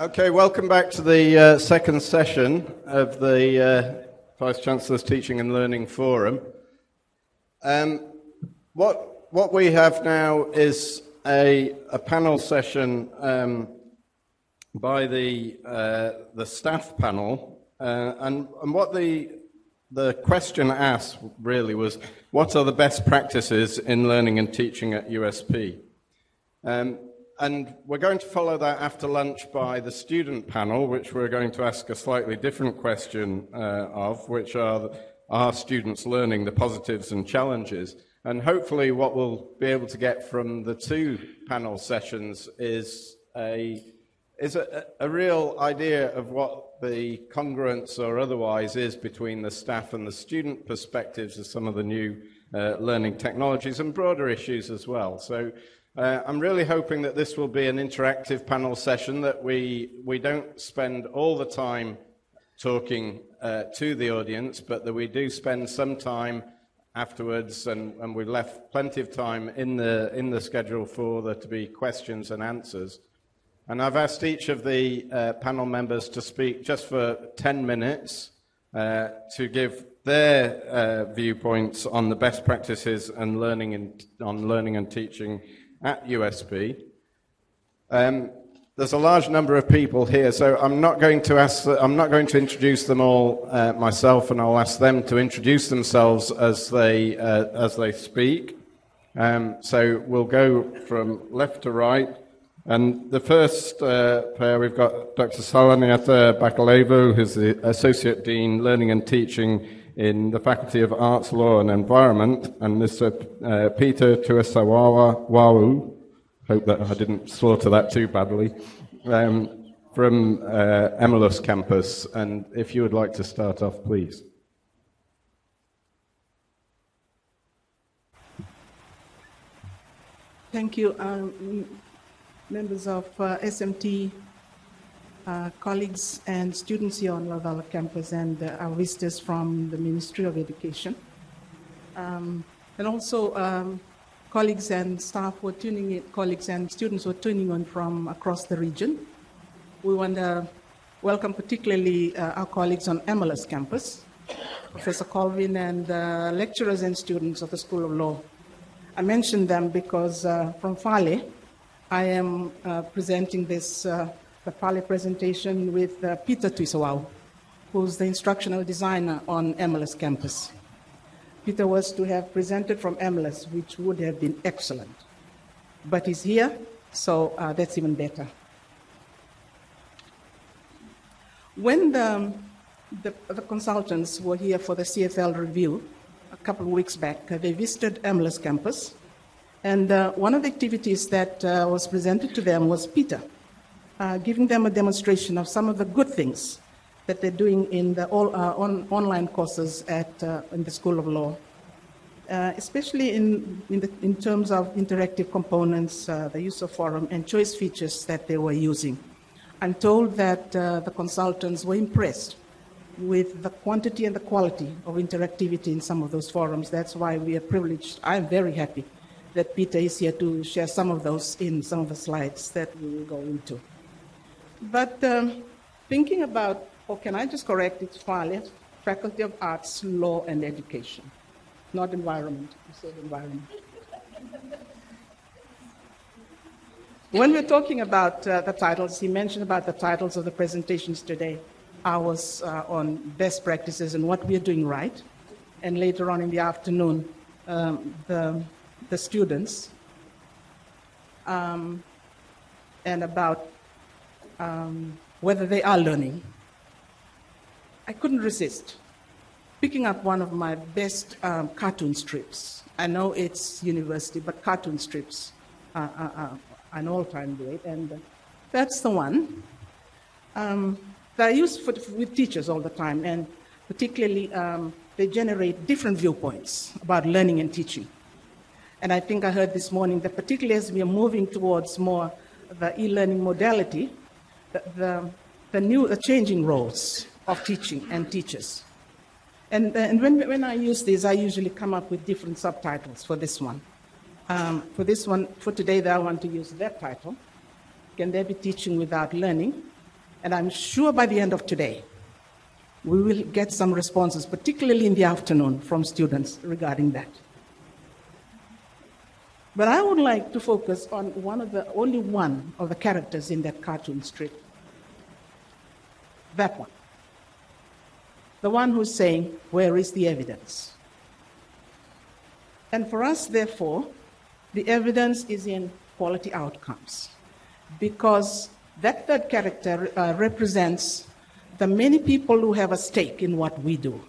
Okay, welcome back to the uh, second session of the uh, Vice Chancellor's Teaching and Learning Forum. Um, what, what we have now is a, a panel session um, by the, uh, the staff panel, uh, and, and what the, the question asked really was what are the best practices in learning and teaching at USP? Um, and we're going to follow that after lunch by the student panel, which we're going to ask a slightly different question uh, of, which are are students learning the positives and challenges? And hopefully, what we'll be able to get from the two panel sessions is a is a, a real idea of what the congruence or otherwise is between the staff and the student perspectives of some of the new uh, learning technologies and broader issues as well. So uh, I'm really hoping that this will be an interactive panel session, that we, we don't spend all the time talking uh, to the audience, but that we do spend some time afterwards, and, and we've left plenty of time in the, in the schedule for there to be questions and answers. And I've asked each of the uh, panel members to speak just for 10 minutes uh, to give their uh, viewpoints on the best practices and learning and, on learning and teaching at USP. Um, there's a large number of people here, so I'm not going to ask. I'm not going to introduce them all uh, myself, and I'll ask them to introduce themselves as they uh, as they speak. Um, so we'll go from left to right, and the first uh, pair we've got Dr. Salanieta Bakalevu, who's the Associate Dean, Learning and Teaching in the Faculty of Arts, Law and Environment, and Mr. Uh, Peter Tuasawawa Wawu, hope that I didn't slaughter that too badly, um, from uh, Emalus campus. And if you would like to start off, please. Thank you, um, members of uh, SMT uh, colleagues and students here on Laucala campus and uh, our visitors from the Ministry of Education. Um, and also um, colleagues and staff who are tuning in, colleagues and students who are tuning on from across the region. We want to welcome particularly uh, our colleagues on Emalus campus, Professor Colvin and uh, lecturers and students of the School of Law. I mention them because uh, from Fale, I am uh, presenting this the Fale presentation with uh, Peter Tuisawau, who's the instructional designer on Emalus campus. Peter was to have presented from Emalus, which would have been excellent. But he's here, so uh, that's even better. When the, the, the, consultants were here for the CFL review a couple of weeks back, uh, they visited Emalus campus, and uh, one of the activities that uh, was presented to them was Peter uh, giving them a demonstration of some of the good things that they're doing in the all, uh, on, online courses at uh, in the School of Law, uh, especially in, in, the, in, terms of interactive components, uh, the use of forum, and choice features that they were using. I'm told that uh, the consultants were impressed with the quantity and the quality of interactivity in some of those forums. That's why we are privileged. I'm very happy that Peter is here to share some of those in some of the slides that we will go into. But um, thinking about, or can I just correct it, FALE, Faculty of Arts, Law and Education, not environment. You said environment. when we're talking about uh, the titles, he mentioned about the titles of the presentations today. Ours uh, on best practices and what we're doing right. And later on in the afternoon, um, the, the students. Um, and about um, whether they are learning, I couldn't resist picking up one of my best um, cartoon strips. I know it's university, but cartoon strips are, are, are an all-time great, and that's the one um, that I use for, with teachers all the time, and particularly um, they generate different viewpoints about learning and teaching. And I think I heard this morning that particularly as we are moving towards more the e-learning modality, the, the, the new, the changing roles of teaching and teachers. And, and when, when I use these, I usually come up with different subtitles for this one. Um, for this one, for today, I want to use that title. Can there be teaching without learning? And I'm sure by the end of today, we will get some responses, particularly in the afternoon, from students regarding that. But I would like to focus on one of the only one of the characters in that cartoon strip. That one. The one who's saying, Where is the evidence? And for us, therefore, the evidence is in quality outcomes because that third character uh, represents the many people who have a stake in what we do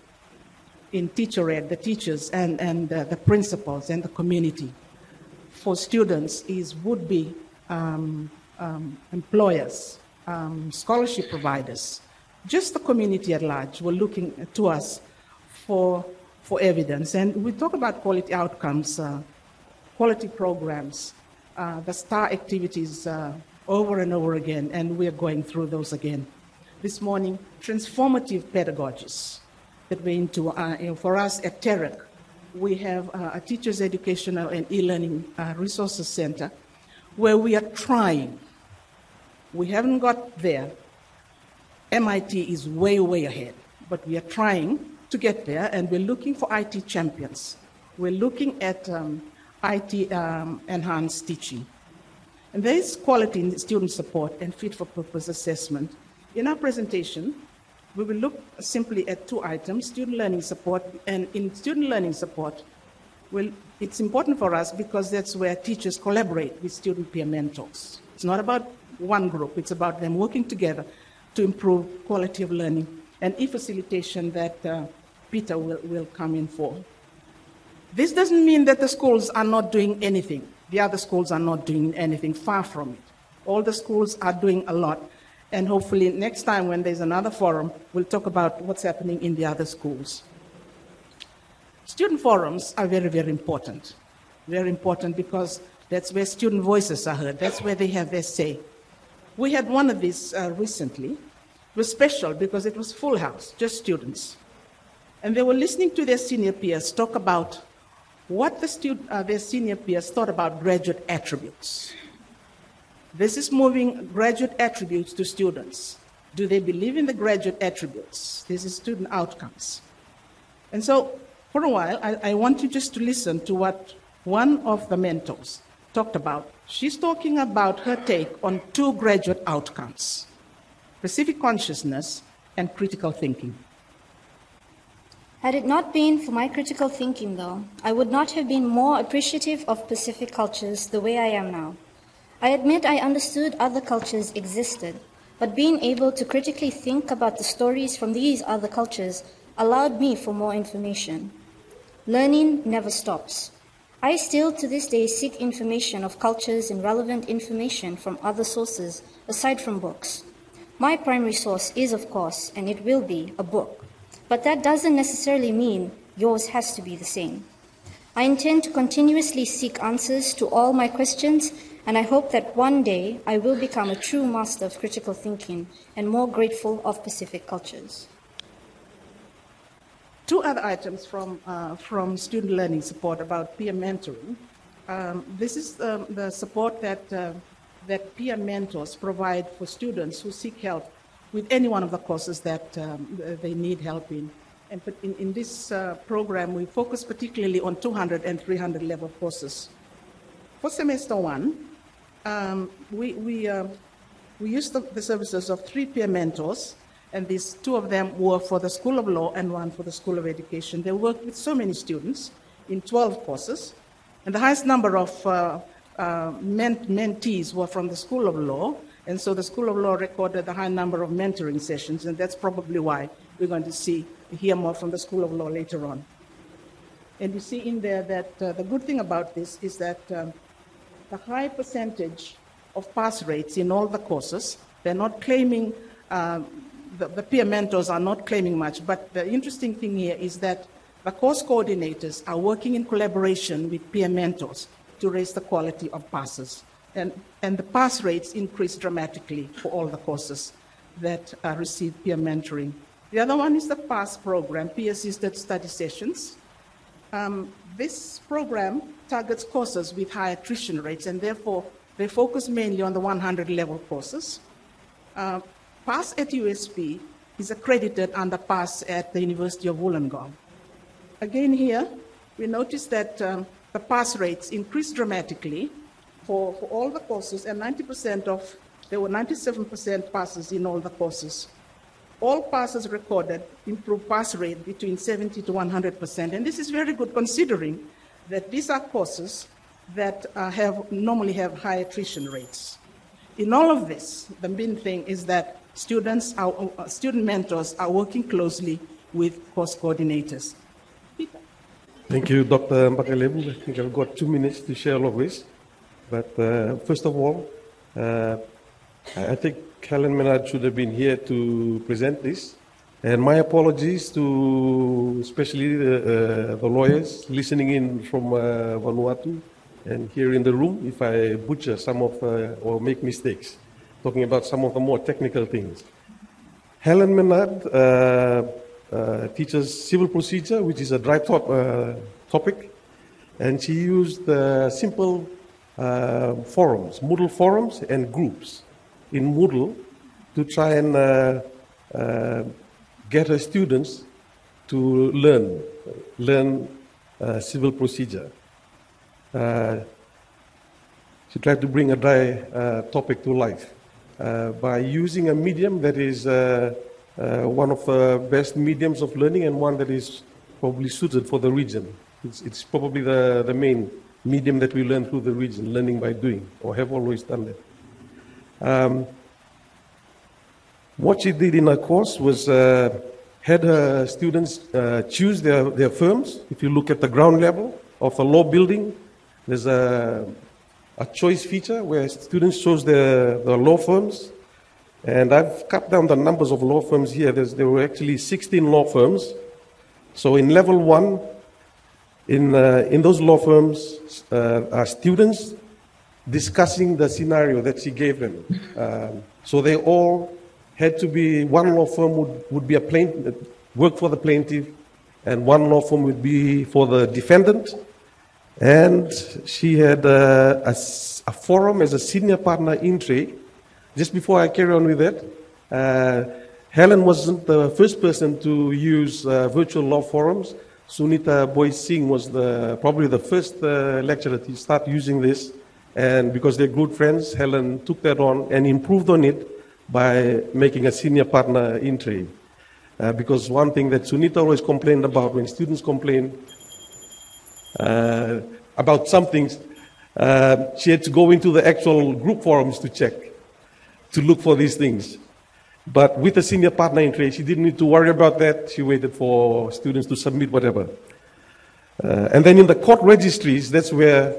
in teacher ed, the teachers and, and uh, the principals and the community. For students is would be um, um, employers, um, scholarship providers, just the community at large were looking to us for, for evidence. And we talk about quality outcomes, uh, quality programs, uh, the STAR activities uh, over and over again, and we're going through those again. This morning, transformative pedagogies that we're into. Uh, for us at TEREC, we have uh, a Teachers Educational and E-Learning uh, Resources Center where we are trying. We haven't got there. MIT is way, way ahead, but we are trying to get there, and we're looking for IT champions. We're looking at um, IT um, enhanced teaching. And there is quality in student support and fit for purpose assessment. In our presentation, we will look simply at two items, student learning support. And in student learning support, well, it's important for us because that's where teachers collaborate with student peer mentors. It's not about one group, it's about them working together to improve quality of learning and e-facilitation that uh, Peter will, will come in for. This doesn't mean that the schools are not doing anything. The other schools are not doing anything, far from it. All the schools are doing a lot. And hopefully, next time when there's another forum, we'll talk about what's happening in the other schools. Student forums are very, very important. Very important because that's where student voices are heard, that's where they have their say. We had one of these uh, recently. It was special because it was full house, just students. And they were listening to their senior peers talk about what the student, uh, their senior peers thought about graduate attributes. This is moving graduate attributes to students. Do they believe in the graduate attributes? This is student outcomes. And so, for a while, I, I want you just to listen to what one of the mentors talked about. She's talking about her take on two graduate outcomes Pacific consciousness and critical thinking. Had it not been for my critical thinking, though, I would not have been more appreciative of Pacific cultures the way I am now. I admit I understood other cultures existed, but being able to critically think about the stories from these other cultures allowed me for more information. Learning never stops. I still to this day seek information of cultures and relevant information from other sources aside from books. My primary source is, of course, and it will be, a book. But that doesn't necessarily mean yours has to be the same. I intend to continuously seek answers to all my questions, and I hope that one day I will become a true master of critical thinking and more grateful of Pacific cultures. Two other items from, uh, from student learning support about peer mentoring. Um, this is um, the support that, uh, that peer mentors provide for students who seek help with any one of the courses that um, they need help in. And in, in this uh, program, we focus particularly on 200 and 300 level courses. For semester one, um, we, we, uh, we used the, the, services of three peer mentors, and these two of them were for the School of Law and one for the School of Education. They worked with so many students in 12 courses, and the highest number of uh, uh mentees were from the School of Law, and so the School of Law recorded a high number of mentoring sessions, and that's probably why we're going to see, hear more from the School of Law later on. And you see in there that uh, the good thing about this is that um, the high percentage of pass rates in all the courses, they're not claiming, uh, the, the peer mentors are not claiming much, but the interesting thing here is that the course coordinators are working in collaboration with peer mentors to raise the quality of passes and, and the pass rates increase dramatically for all the courses that uh, receive peer mentoring. The other one is the PASS program, peer assisted study sessions. Um, this program targets courses with high attrition rates, and therefore they focus mainly on the 100 level courses. Uh, pass at USP is accredited under pass at the University of Wollongong. Again, here, we notice that um, the pass rates increased dramatically for, for all the courses, and 90% of, there were 97% passes in all the courses. All passes recorded improved pass rate between 70 to 100%, and this is very good considering that these are courses that uh, have, normally have high attrition rates. In all of this, the main thing is that students, are, uh, student mentors are working closely with course coordinators. Thank you, Dr. Bakalevu. I think I've got two minutes to share all of this. But uh, first of all, uh, I think Helen Menard should have been here to present this. And my apologies to especially the, uh, the lawyers listening in from uh, Vanuatu and here in the room if I butcher some of uh, or make mistakes, talking about some of the more technical things. Helen Menard uh, uh, teaches civil procedure, which is a dry top, uh, topic, and she used uh, simple uh, forums, Moodle forums and groups in Moodle to try and uh, uh, get her students to learn, learn uh, civil procedure. Uh, she tried to bring a dry uh, topic to life uh, by using a medium that is one of the best mediums of learning and one that is probably suited for the region. It's, it's probably the, the main medium that we learn through the region, learning by doing, or have always done that. Um, what she did in her course was uh, had her students uh, choose their, their firms. If you look at the ground level of the law building, there's a, a choice feature where students chose their, their law firms. And I've cut down the numbers of law firms here. There's, there were actually 16 law firms. So in level one, in, uh, in those law firms, uh, are students discussing the scenario that she gave them. Um, so they all had to be, one law firm would, would be a plaintiff, work for the plaintiff, and one law firm would be for the defendant. And she had a a, a forum as a senior partner in tray. Just before I carry on with that, uh, Helen wasn't the first person to use uh, virtual law forums. Sunita Boy Singh was the, probably the first uh, lecturer to start using this. And because they're good friends, Helen took that on and improved on it by making a senior partner in tray. Uh, because one thing that Sunita always complained about when students complain uh, about something, uh, she had to go into the actual group forums to check, to look for these things. But with a senior partner in tray, she didn't need to worry about that. She waited for students to submit whatever. Uh, and then in the court registries, that's where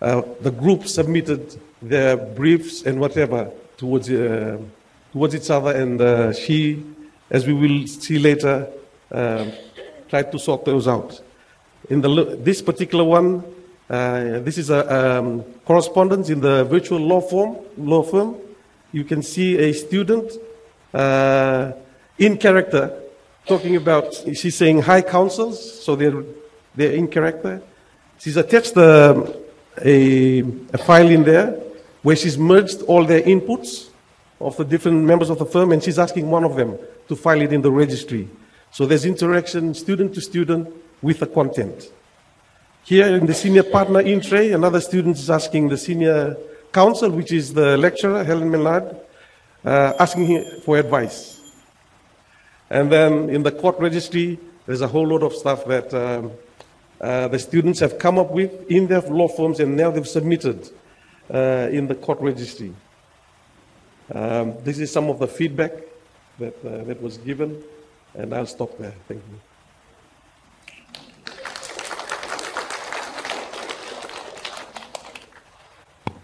uh, the group submitted their briefs and whatever towards, uh, towards each other. And uh, she, as we will see later, um tried to sort those out. In the, this particular one, uh, this is a um, correspondence in the virtual law firm. Law firm. You can see a student uh, in character talking about. She's saying high councils, so they're they're in character. She's attached um, a, a file in there where she's merged all their inputs of the different members of the firm, and she's asking one of them to file it in the registry. So there's interaction, student to student, with the content. Here in the senior partner in tray, another student is asking the senior counsel, which is the lecturer, Helen Millard, uh, asking him for advice. And then in the court registry, there's a whole lot of stuff that um, uh, the students have come up with in their law firms and now they've submitted uh, in the court registry. Um, this is some of the feedback that, uh, that was given, and I'll stop there. Thank you.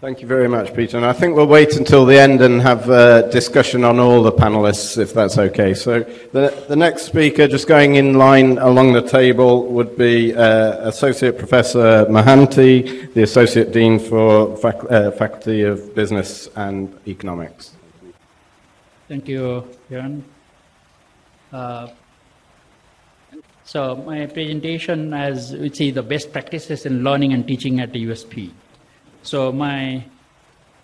Thank you very much, Peter. And I think we'll wait until the end and have a discussion on all the panelists, if that's okay. So the, the next speaker, just going in line along the table, would be uh, Associate Professor Mahanti, the Associate Dean for fac- uh, Faculty of Business and Economics. Thank you, Jan. Uh, so my presentation, as we see, the best practices in learning and teaching at the USP. So my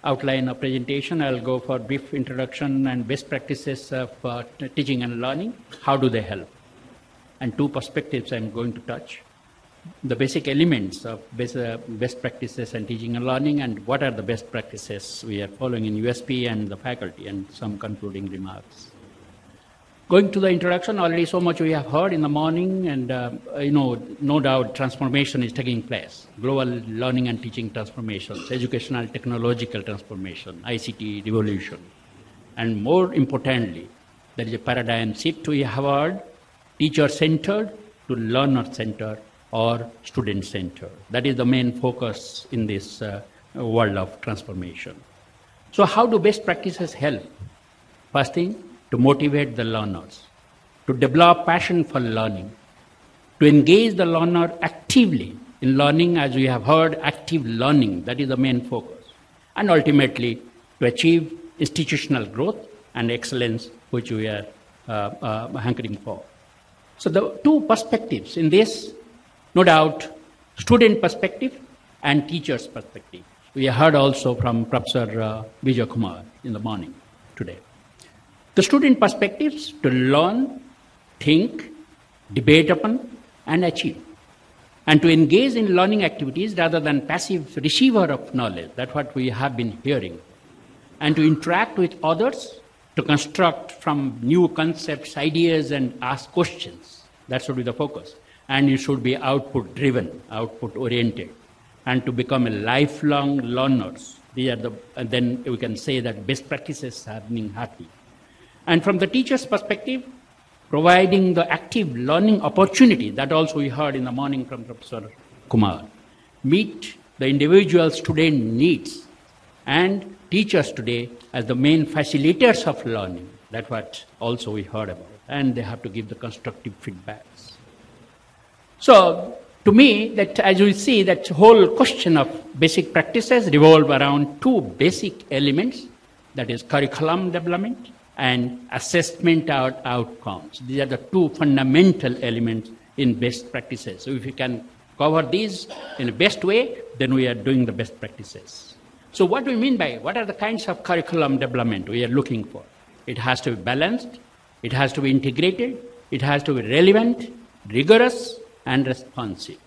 outline of presentation. I'll go for brief introduction and best practices of uh, teaching and learning. How do they help? And two perspectives I'm going to touch. The basic elements of best, uh, best practices and teaching and learning, and what are the best practices we are following in USP and the faculty, and some concluding remarks. Going to the introduction, already so much we have heard in the morning, and uh, you know, no doubt transformation is taking place. Global learning and teaching transformations, educational technological transformation, ICT revolution, and more importantly, there is a paradigm shift we have heard, teacher-centered to learner-centered or student-centered. That is the main focus in this uh, world of transformation. So, how do best practices help? First thing, to motivate the learners, to develop passion for learning, to engage the learner actively in learning, as we have heard, active learning, that is the main focus, and ultimately to achieve institutional growth and excellence, which we are uh, uh, hankering for. So, the two perspectives in this, no doubt, student perspective and teacher's perspective. We heard also from Professor uh, Vijay Kumar in the morning today. The student perspectives to learn, think, debate upon, and achieve. And to engage in learning activities rather than passive receiver of knowledge. That's what we have been hearing. And to interact with others, to construct from new concepts, ideas, and ask questions. That should be the focus. And you should be output driven, output oriented. And to become a lifelong learners. These are the, and then we can say that best practices been happy. And from the teacher's perspective, providing the active learning opportunity, that also we heard in the morning from Professor Kumar, meet the individual student needs and teachers today as the main facilitators of learning. That's what also we heard about. And they have to give the constructive feedbacks. So, to me, that as we see, that whole question of basic practices revolve around two basic elements, that is curriculum development and assessment out outcomes. These are the two fundamental elements in best practices. So if we can cover these in the best way, then we are doing the best practices. So what do we mean by what are the kinds of curriculum development we are looking for? It has to be balanced, it has to be integrated, it has to be relevant, rigorous, and responsive.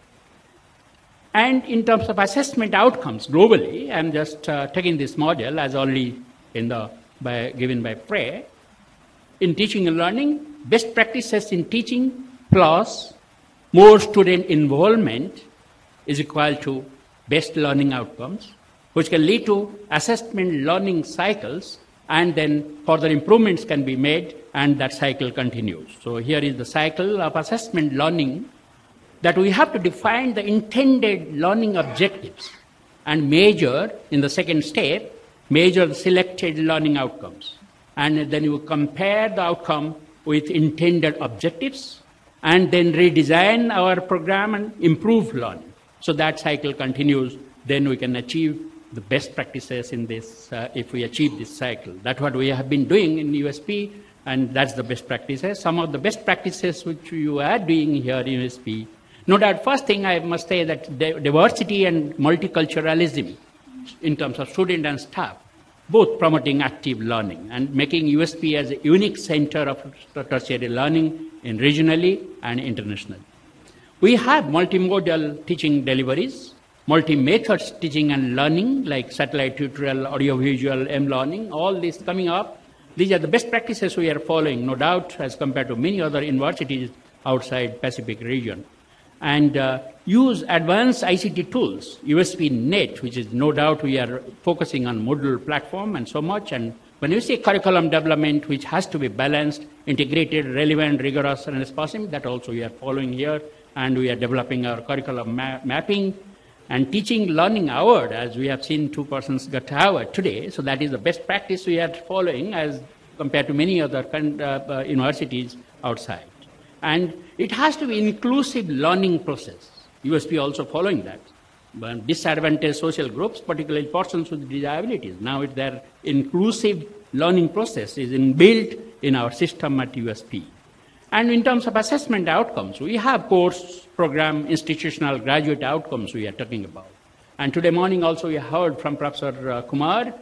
And in terms of assessment outcomes globally, I'm just uh, taking this model as only in the by, given by prayer. In teaching and learning, best practices in teaching plus more student involvement is equal to best learning outcomes, which can lead to assessment learning cycles, and then further improvements can be made, and that cycle continues. So here is the cycle of assessment learning that we have to define the intended learning objectives and measure in the second step measure selected learning outcomes. And then you compare the outcome with intended objectives and then redesign our program and improve learning. So that cycle continues. Then we can achieve the best practices in this, uh, if we achieve this cycle. That's what we have been doing in USP, and that's the best practices. Some of the best practices which you are doing here in USP. No doubt, first thing I must say that diversity and multiculturalism in terms of student and staff, both promoting active learning and making USP as a unique center of tertiary learning in regionally and internationally. We have multimodal teaching deliveries, multi-methods teaching and learning like satellite tutorial, audiovisual, M-learning, all this coming up. These are the best practices we are following, no doubt, as compared to many other universities outside Pacific region and uh, use advanced ICT tools, USP Net, which is no doubt we are focusing on Moodle platform and so much. And when you say curriculum development, which has to be balanced, integrated, relevant, rigorous, and as responsive, that also we are following here. And we are developing our curriculum ma- mapping and teaching learning award, as we have seen two persons got award today. So that is the best practice we are following as compared to many other uh, uh, universities outside. And it has to be inclusive learning process. USP also following that. But disadvantaged social groups, particularly persons with disabilities, now it, their inclusive learning process is inbuilt in our system at USP. And in terms of assessment outcomes, we have course, program, institutional, graduate outcomes we are talking about. And today morning also we heard from Professor uh, Kumar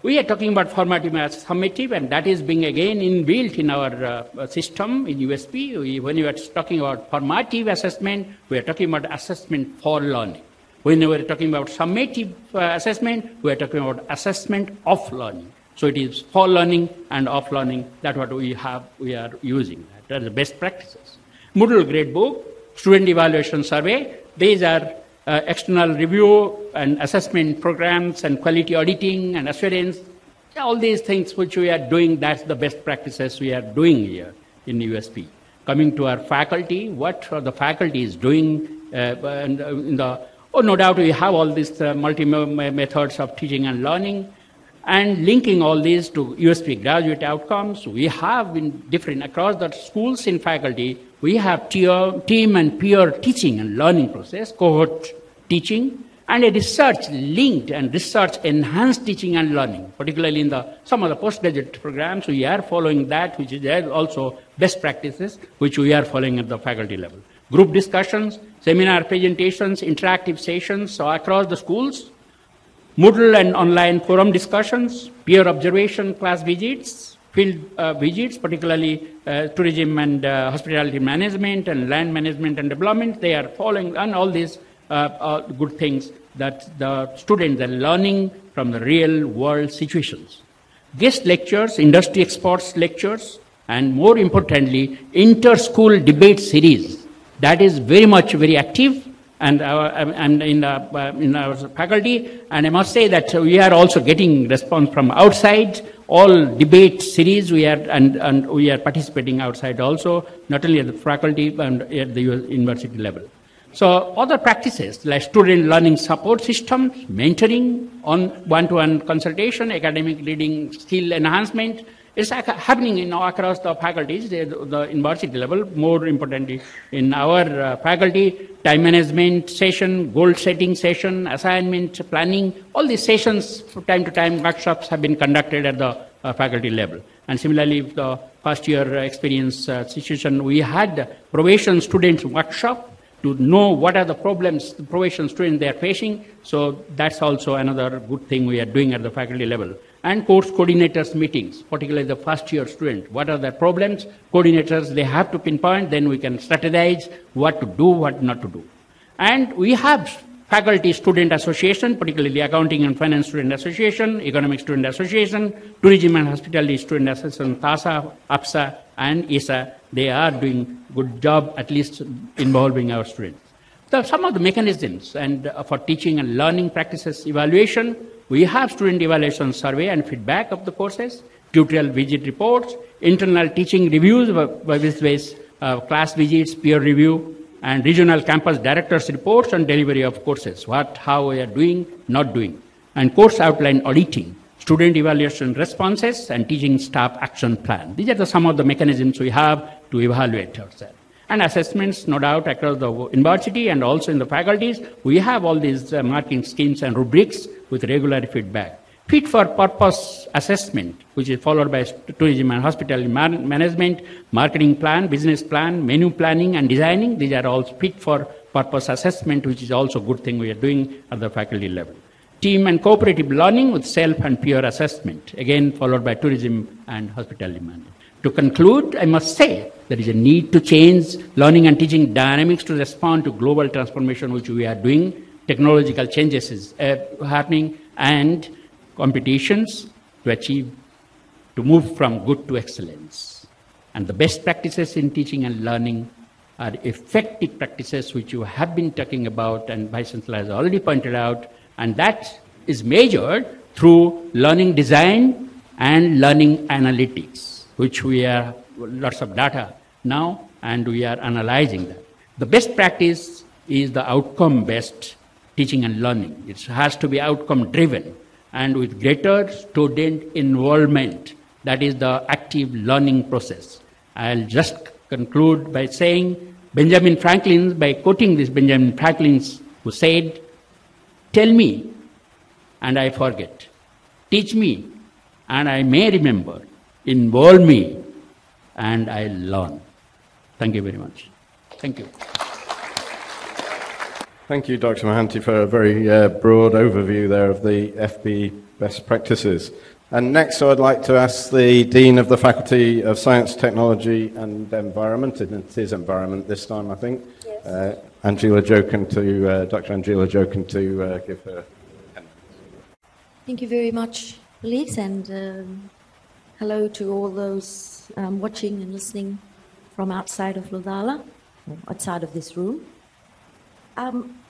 We are talking about formative as summative, and that is being again inbuilt in our uh, system in USP. We, when we are talking about formative assessment, we are talking about assessment for learning. When we are talking about summative uh, assessment, we are talking about assessment of learning. So it is for learning and of learning. That's what we have. We are using. That are the best practices. Moodle Gradebook, Student Evaluation Survey. These are uh, external review and assessment programs and quality auditing and assurance, all these things which we are doing, that's the best practices we are doing here in USP. Coming to our faculty, what are the faculty is doing uh, uh, in the, oh, no doubt we have all these uh, multi methods of teaching and learning and linking all these to USP graduate outcomes. We have been different across the schools in faculty. We have tier, team and peer teaching and learning process, cohort teaching, and a research linked and research enhanced teaching and learning, particularly in the some of the postgraduate programs. We are following that, which is also best practices, which we are following at the faculty level. Group discussions, seminar presentations, interactive sessions so across the schools, Moodle and online forum discussions, peer observation class visits, field uh, visits, particularly uh, tourism and uh, hospitality management and land management and development. They are following, and all these uh, good things that the students are learning from the real world situations. Guest lectures, industry experts lectures, and more importantly, inter-school debate series. That is very much very active and, our, and in, uh, in our faculty. And I must say that we are also getting response from outside. All debate series we are and, and we are participating outside also, not only at the faculty and at the university level. So other practices like student learning support systems, mentoring, on one-to-one consultation, academic reading skill enhancement is happening in across the faculties, the, the university level. More importantly, in our uh, faculty, time management session, goal setting session, assignment planning, all these sessions from time to time workshops have been conducted at the uh, faculty level. And similarly, the first year experience uh, situation, we had probation students workshop to know what are the problems the probation students they are facing. So that's also another good thing we are doing at the faculty level. And course coordinators meetings, particularly the first year student. What are the problems? Coordinators, they have to pinpoint, then we can strategize what to do, what not to do. And we have faculty student association, particularly the accounting and finance student association, economic student association, tourism and hospitality student association, TASA, APSA, and ISA, they are doing good job, at least involving our students. So some of the mechanisms and uh, for teaching and learning practices evaluation, we have student evaluation survey and feedback of the courses, tutorial visit reports, internal teaching reviews by this ways, uh, class visits, peer review, and regional campus directors reports on delivery of courses, what, how we are doing, not doing, and course outline auditing, student evaluation responses, and teaching staff action plan. These are the, some of the mechanisms we have to evaluate ourselves. And assessments, no doubt, across the university and also in the faculties, we have all these uh, marking schemes and rubrics with regular feedback. Fit for purpose assessment, which is followed by tourism and hospitality man- management, marketing plan, business plan, menu planning and designing. These are all fit for purpose assessment, which is also a good thing we are doing at the faculty level team and cooperative learning with self and peer assessment, again followed by tourism and hospitality management. To conclude, I must say there is a need to change learning and teaching dynamics to respond to global transformation, which we are doing. Technological changes is uh, happening and competitions to achieve, to move from good to excellence. And the best practices in teaching and learning are effective practices which you have been talking about and Vice Chancellor has already pointed out and that is measured through learning design and learning analytics, which we have lots of data now and we are analyzing that. The best practice is the outcome based teaching and learning. It has to be outcome driven and with greater student involvement. That is the active learning process. I'll just conclude by saying Benjamin Franklin, by quoting this Benjamin Franklin, who said, Tell me, and I forget. Teach me, and I may remember. Involve me, and I learn. Thank you very much. Thank you. Thank you, Dr. Mahanti, for a very uh, broad overview there of the FB best practices. And next, I would like to ask the Dean of the Faculty of Science, Technology and Environment, and it is Environment this time, I think, Yes. uh, Anjeela Jokhan to, uh, Dr. Anjeela Jokhan to uh, give her. Thank you very much, Elise, and um, hello to all those um, watching and listening from outside of Laucala, or outside of this room. Um,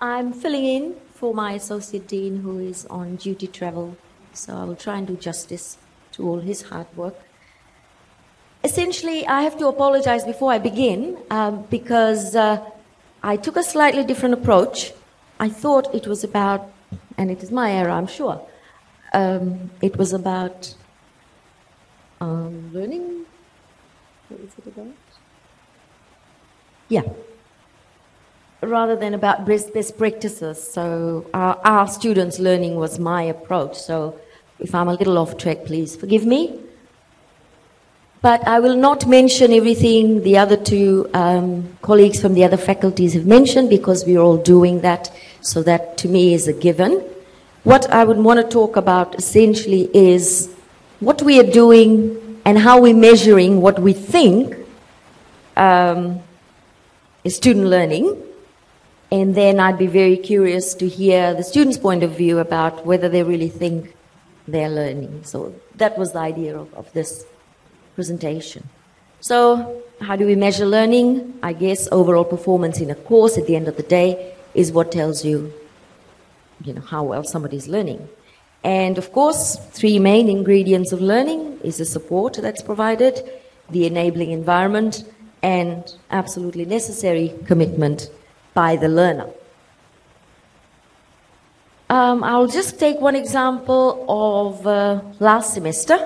I'm filling in for my associate dean who is on duty travel, so I will try and do justice to all his hard work. Essentially, I have to apologize before I begin um, because uh, I took a slightly different approach. I thought it was about, and it is my error, I'm sure, um, it was about um, learning. What is it about? Yeah. Rather than about best, best practices. So, our, our students' learning was my approach. So, if I'm a little off track, please forgive me. But I will not mention everything the other two um, colleagues from the other faculties have mentioned because we're all doing that. So that to me is a given. What I would want to talk about essentially is what we are doing and how we're measuring what we think um, is student learning. And then I'd be very curious to hear the students' point of view about whether they really think they're learning. So that was the idea of, of this presentation. So, how do we measure learning? I guess overall performance in a course at the end of the day is what tells you, you know, how well somebody's learning. And of course, three main ingredients of learning is the support that's provided, the enabling environment, and absolutely necessary commitment by the learner. Um, I'll just take one example of uh, last semester.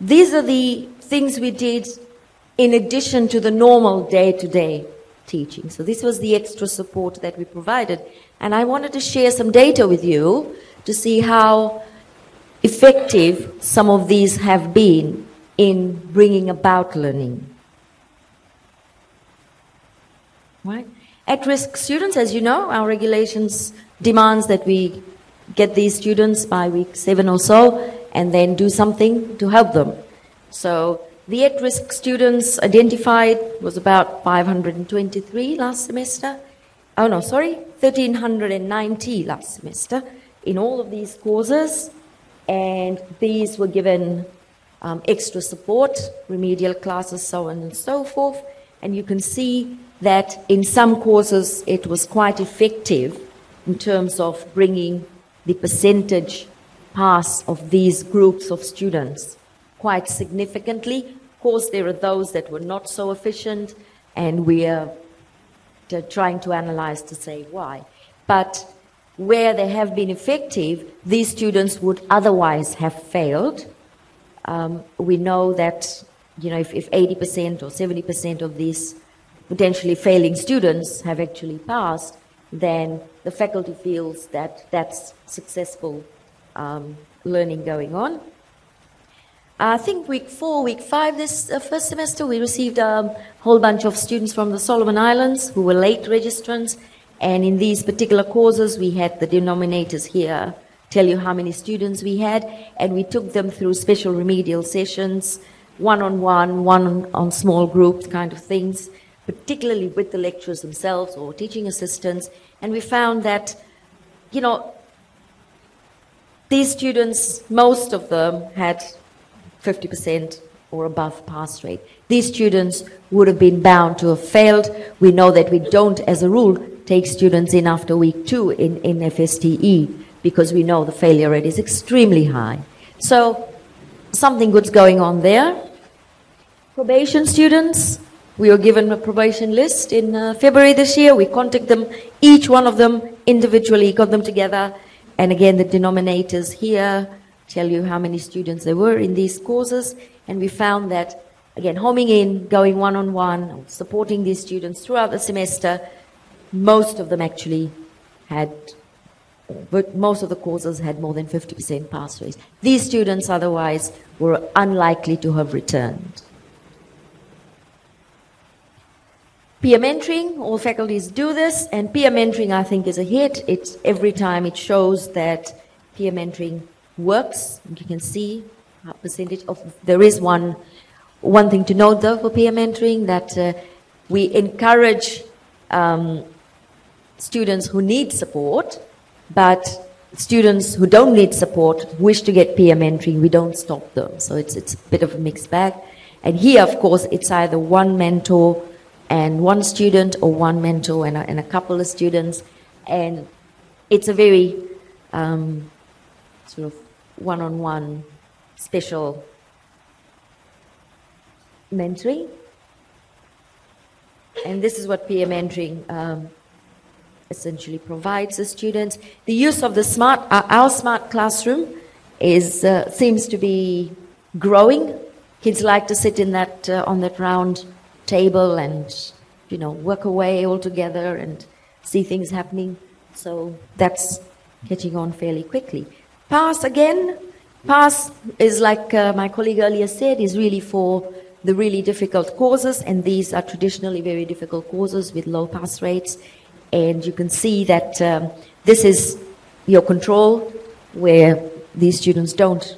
These are the things we did in addition to the normal day to day teaching. So, this was the extra support that we provided. And I wanted to share some data with you to see how effective some of these have been in bringing about learning. Right? At risk students, as you know, our regulations demands that we get these students by week seven or so and then do something to help them. So the at-risk students identified was about 523 last semester. Oh no, sorry, 1390 last semester in all of these courses, and these were given um, extra support, remedial classes, so on and so forth. And you can see that in some courses it was quite effective in terms of bringing the percentage pass of these groups of students quite significantly. Of course, there are those that were not so efficient, and we are trying to analyze to say why. But where they have been effective, these students would otherwise have failed. Um, we know that, you know, if, if 80% or 70% of these potentially failing students have actually passed, then the faculty feels that that's successful um, learning going on. I think week four, week five this uh, first semester, we received a whole bunch of students from the Solomon Islands who were late registrants. And in these particular courses, we had the denominators here tell you how many students we had. And we took them through special remedial sessions, one on one, one on small groups kind of things, particularly with the lecturers themselves or teaching assistants. And we found that, you know, these students, most of them had 50% or above pass rate. These students would have been bound to have failed. We know that we don't, as a rule, take students in after week two in, in FSTE because we know the failure rate is extremely high. So, something good's going on there. Probation students, we were given a probation list in uh, February this year. We contacted them, each one of them individually, got them together. And again, the denominators here tell you how many students there were in these courses. And we found that, again, homing in, going one on one, supporting these students throughout the semester, most of them actually had, but most of the courses had more than 50% pass rates. These students otherwise were unlikely to have returned. Peer mentoring, all faculties do this, and peer mentoring, I think, is a hit. It's every time it shows that peer mentoring works. You can see a percentage of. There is one one thing to note, though, for peer mentoring that uh, we encourage um, students who need support, but students who don't need support wish to get peer mentoring. We don't stop them, so it's it's a bit of a mixed bag. And here, of course, it's either one mentor and one student or one mentor and a, and a couple of students. And it's a very um, sort of one on one special mentoring. And this is what peer mentoring um, essentially provides the students. The use of the smart, uh, our smart classroom is, uh, seems to be growing. Kids like to sit in that, uh, on that round table and, you know, work away all together and see things happening. So that's catching on fairly quickly. PASS again. PASS is like uh, my colleague earlier said, is really for the really difficult courses, and these are traditionally very difficult courses with low pass rates. And you can see that um, this is your control, where these students don't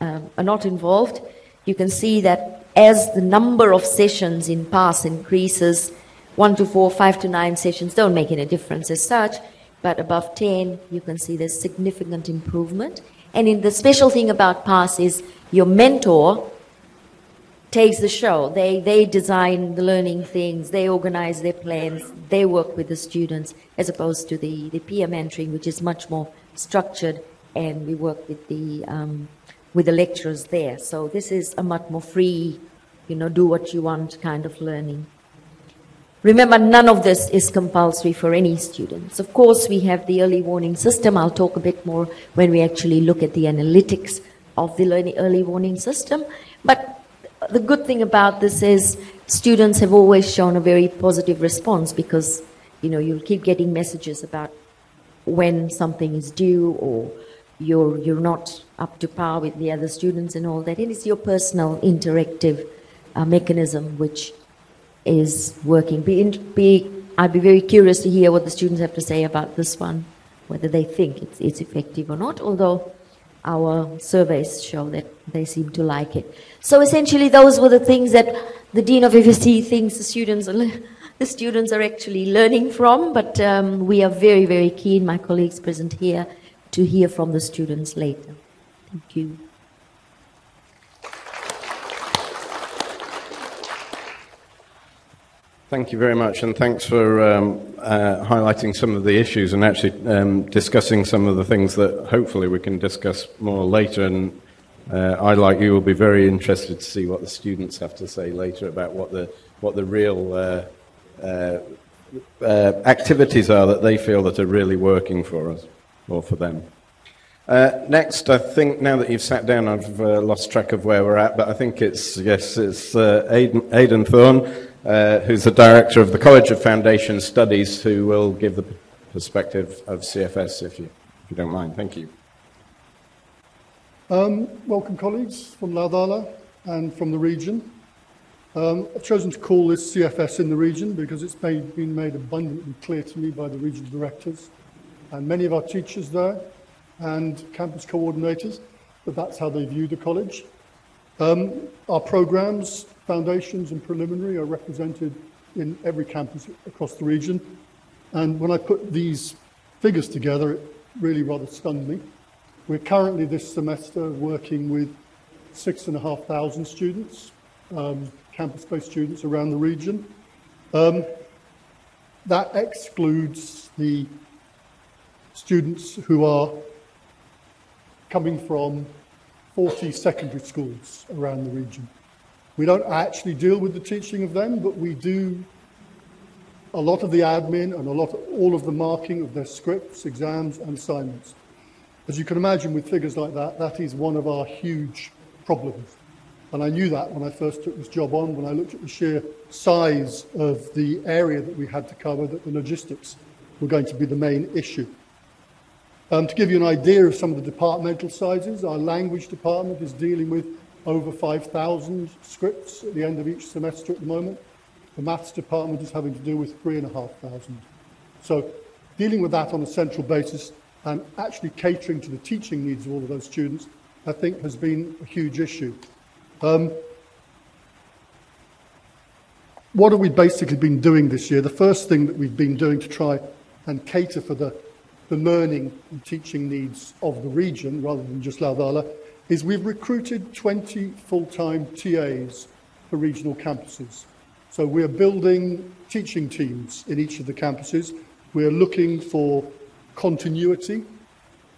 um, are not involved. You can see that as the number of sessions in PASS increases, one to four, five to nine sessions don't make any difference as such, but above 10, you can see there's significant improvement. And in the special thing about PASS is your mentor takes the show. They, they design the learning things, they organize their plans, they work with the students, as opposed to the, the peer mentoring, which is much more structured, and we work with the, um, with the lecturers there. So this is a much more free, you know, do what you want kind of learning. Remember, none of this is compulsory for any students. Of course, we have the early warning system. I'll talk a bit more when we actually look at the analytics of the early warning system. But the good thing about this is students have always shown a very positive response because, you know, you'll keep getting messages about when something is due or you're, you're not up to par with the other students and all that. And it's your personal interactive uh, mechanism which is working. Be, be, I'd be very curious to hear what the students have to say about this one, whether they think it's, it's effective or not, although our surveys show that they seem to like it. So essentially, those were the things that the Dean of FSC thinks the students are, the students are actually learning from, but um, we are very, very keen, my colleagues present here, to hear from the students later. Thank you. Thank you very much, and thanks for um, uh, highlighting some of the issues and actually um, discussing some of the things that hopefully we can discuss more later. And uh, I, like you, will be very interested to see what the students have to say later about what the what the real uh, uh, uh activities are that they feel that are really working for us or for them. Uh, next, I think now that you've sat down, I've lost track of where we're at, but I think it's yes, it's Aidan, Aidan Thorne uh, who's the director of the College of Foundation Studies, who will give the perspective of CFS, if you, if you don't mind. Thank you. Um, welcome, colleagues from Laucala and from the region. Um, I've chosen to call this CFS in the region because it's made, been made abundantly clear to me by the regional directors and many of our teachers there and campus coordinators that that's how they view the college. Um, our programs foundations and preliminary are represented in every campus across the region. And when I put these figures together, it really rather stunned me. We're currently this semester working with six and a half thousand students, um, campus-based students around the region. Um, that excludes the students who are coming from 40 secondary schools around the region. We don't actually deal with the teaching of them, but we do a lot of the admin and a lot of, all of the marking of their scripts, exams, and assignments. As you can imagine, with figures like that, that is one of our huge problems. And I knew that when I first took this job on, when I looked at the sheer size of the area that we had to cover, that the logistics were going to be the main issue. Um, to give you an idea of some of the departmental sizes, our language department is dealing with over 5,000 scripts at the end of each semester at the moment. The maths department is having to do with 3,500. So dealing with that on a central basis and actually catering to the teaching needs of all of those students, I think has been a huge issue. Um, what have we basically been doing this year? The first thing that we've been doing to try and cater for the, the learning and teaching needs of the region rather than just Laucala is we've recruited 20 full-time TAs for regional campuses. So we're building teaching teams in each of the campuses. We're looking for continuity.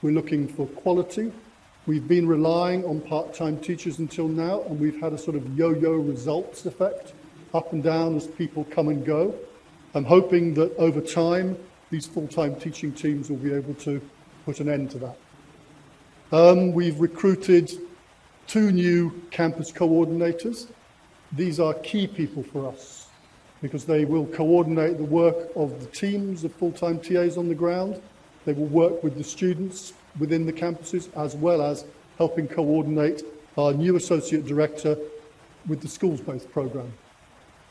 We're looking for quality. We've been relying on part-time teachers until now, and we've had a sort of yo-yo results effect, up and down as people come and go. I'm hoping that over time, these full-time teaching teams will be able to put an end to that. Um, we've recruited two new campus coordinators. These are key people for us because they will coordinate the work of the teams of full-time TAs on the ground. They will work with the students within the campuses as well as helping coordinate our new associate director with the schools-based program.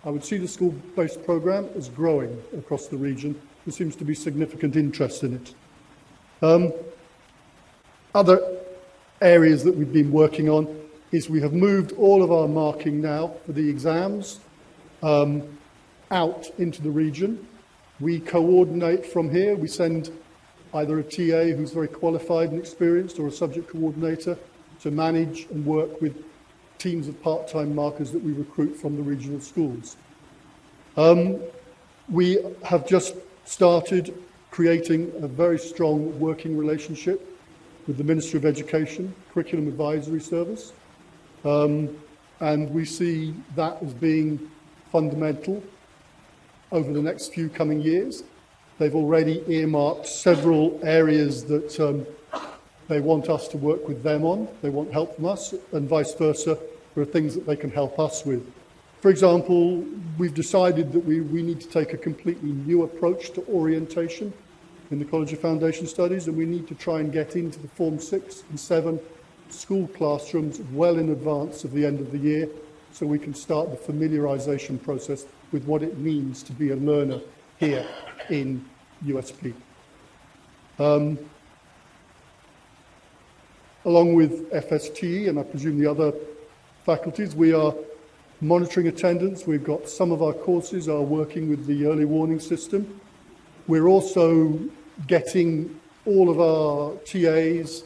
I would see the school-based program as growing across the region. There seems to be significant interest in it. Um, other areas that we've been working on is we have moved all of our marking now for the exams um, out into the region. We coordinate from here. We send either a TA who's very qualified and experienced or a subject coordinator to manage and work with teams of part-time markers that we recruit from the regional schools. Um, we have just started creating a very strong working relationship with the Ministry of Education, Curriculum Advisory Service, um, and we see that as being fundamental over the next few coming years. They've already earmarked several areas that um, they want us to work with them on. They want help from us, and vice versa. There are things that they can help us with. For example, we've decided that we, we need to take a completely new approach to orientation in the College of Foundation Studies, and we need to try and get into the Form 6 and 7 school classrooms well in advance of the end of the year so we can start the familiarisation process with what it means to be a learner here in USP. Um, along with FSTE and I presume the other faculties, we are monitoring attendance. We've got some of our courses are working with the early warning system. We're also getting all of our TAs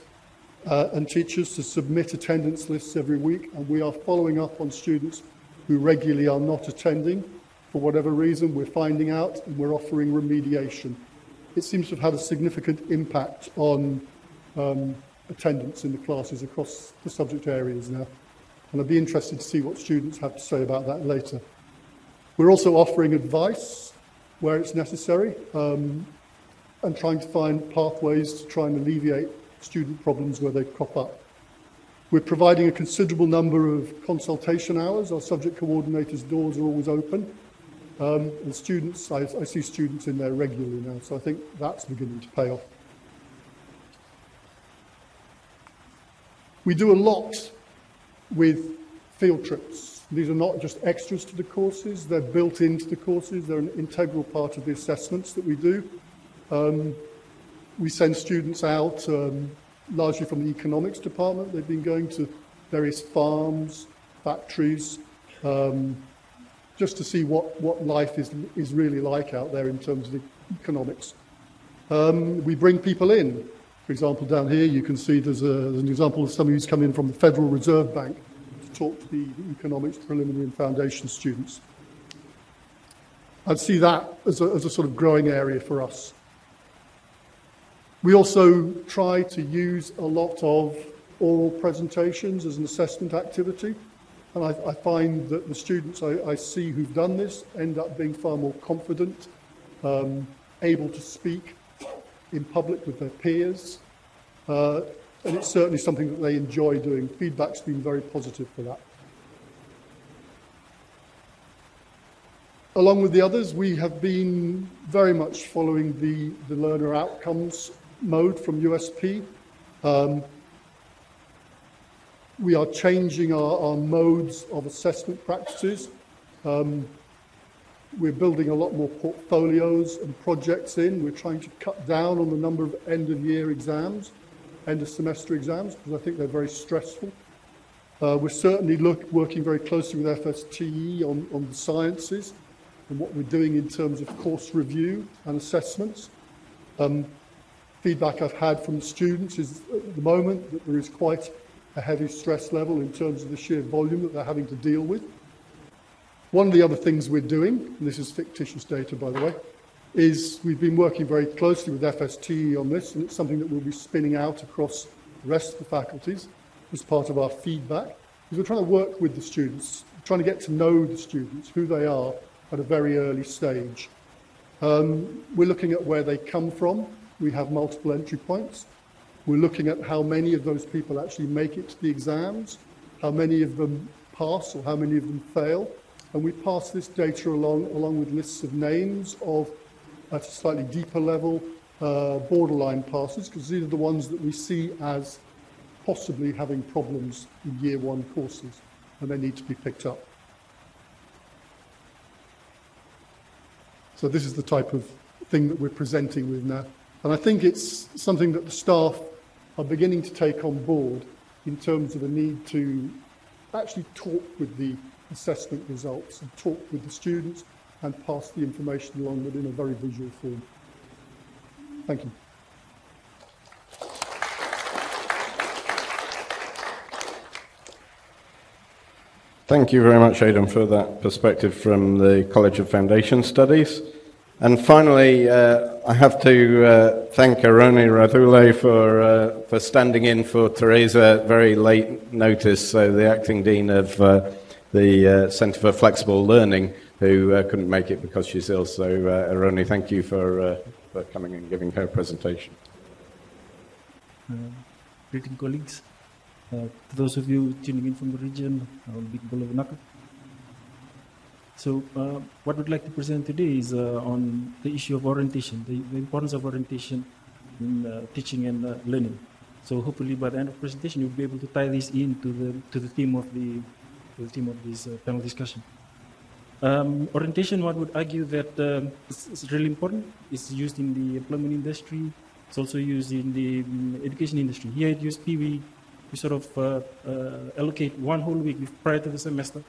uh, and teachers to submit attendance lists every week, and we are following up on students who regularly are not attending. For whatever reason, we're finding out and we're offering remediation. It seems to have had a significant impact on um, attendance in the classes across the subject areas now. And I'd be interested to see what students have to say about that later. We're also offering advice where it's necessary. Um, and trying to find pathways to try and alleviate student problems where they crop up. We're providing a considerable number of consultation hours. Our subject coordinators' doors are always open. Um, and students, I, I see students in there regularly now, so I think that's beginning to pay off. We do a lot with field trips. These are not just extras to the courses, they're built into the courses, they're an integral part of the assessments that we do. Um, we send students out um, largely from the economics department. They've been going to various farms, factories, um, just to see what, what life is, is really like out there in terms of economics. Um, we bring people in. For example, down here you can see there's, a, there's an example of somebody who's come in from the Federal Reserve Bank to talk to the economics preliminary and foundation students. I'd see that as a, as a sort of growing area for us. We also try to use a lot of oral presentations as an assessment activity. And I, I find that the students I, I, see who've done this end up being far more confident, um, able to speak in public with their peers. Uh, and it's certainly something that they enjoy doing. Feedback's been very positive for that. Along with the others, we have been very much following the, the learner outcomes mode from USP. Um, we are changing our, our, modes of assessment practices. Um, we're building a lot more portfolios and projects in. We're trying to cut down on the number of end of year exams, end of semester exams, because I think they're very stressful. Uh, we're certainly look, working very closely with FSTE on, on the sciences and what we're doing in terms of course review and assessments. Um, feedback I've had from students is uh, at the moment that there is quite a heavy stress level in terms of the sheer volume that they're having to deal with. One of the other things we're doing, and this is fictitious data by the way, is we've been working very closely with FSTE on this, and it's something that we'll be spinning out across the rest of the faculties as part of our feedback, because we're trying to work with the students, trying to get to know the students, who they are at a very early stage. Um, we're looking at where they come from, We have multiple entry points. We're looking at how many of those people actually make it to the exams, how many of them pass or how many of them fail. And we pass this data along, along with lists of names of, at a slightly deeper level, uh, borderline passes, because these are the ones that we see as possibly having problems in year one courses, and they need to be picked up. So this is the type of thing that we're presenting with now. And I think it's something that the staff are beginning to take on board in terms of a need to actually talk with the assessment results and talk with the students and pass the information along, but in a very visual form. Thank you. Thank you very much, Aidan, for that perspective from the College of Foundation Studies. And finally, uh, I have to uh, thank Aroni Radule for, uh, for standing in for Teresa at very late notice, so the acting dean of uh, the uh, Centre for Flexible Learning, who uh, couldn't make it because she's ill. So, uh, Aroni, thank you for, for coming and giving her presentation. Greeting colleagues. To those of you tuning in from the region, uh, Big Bulavanaka. So, uh, what we'd like to present today is uh, on the issue of orientation, the, the importance of orientation in uh, teaching and uh, learning. So, hopefully, by the end of the presentation, you'll be able to tie this into the to the theme of the the theme of this uh, panel discussion. Um, orientation, one would argue that um, it's, it's really important. It's used in the employment industry. It's also used in the um, education industry. Here at USP, we we sort of uh, uh, allocate one whole week prior to the semester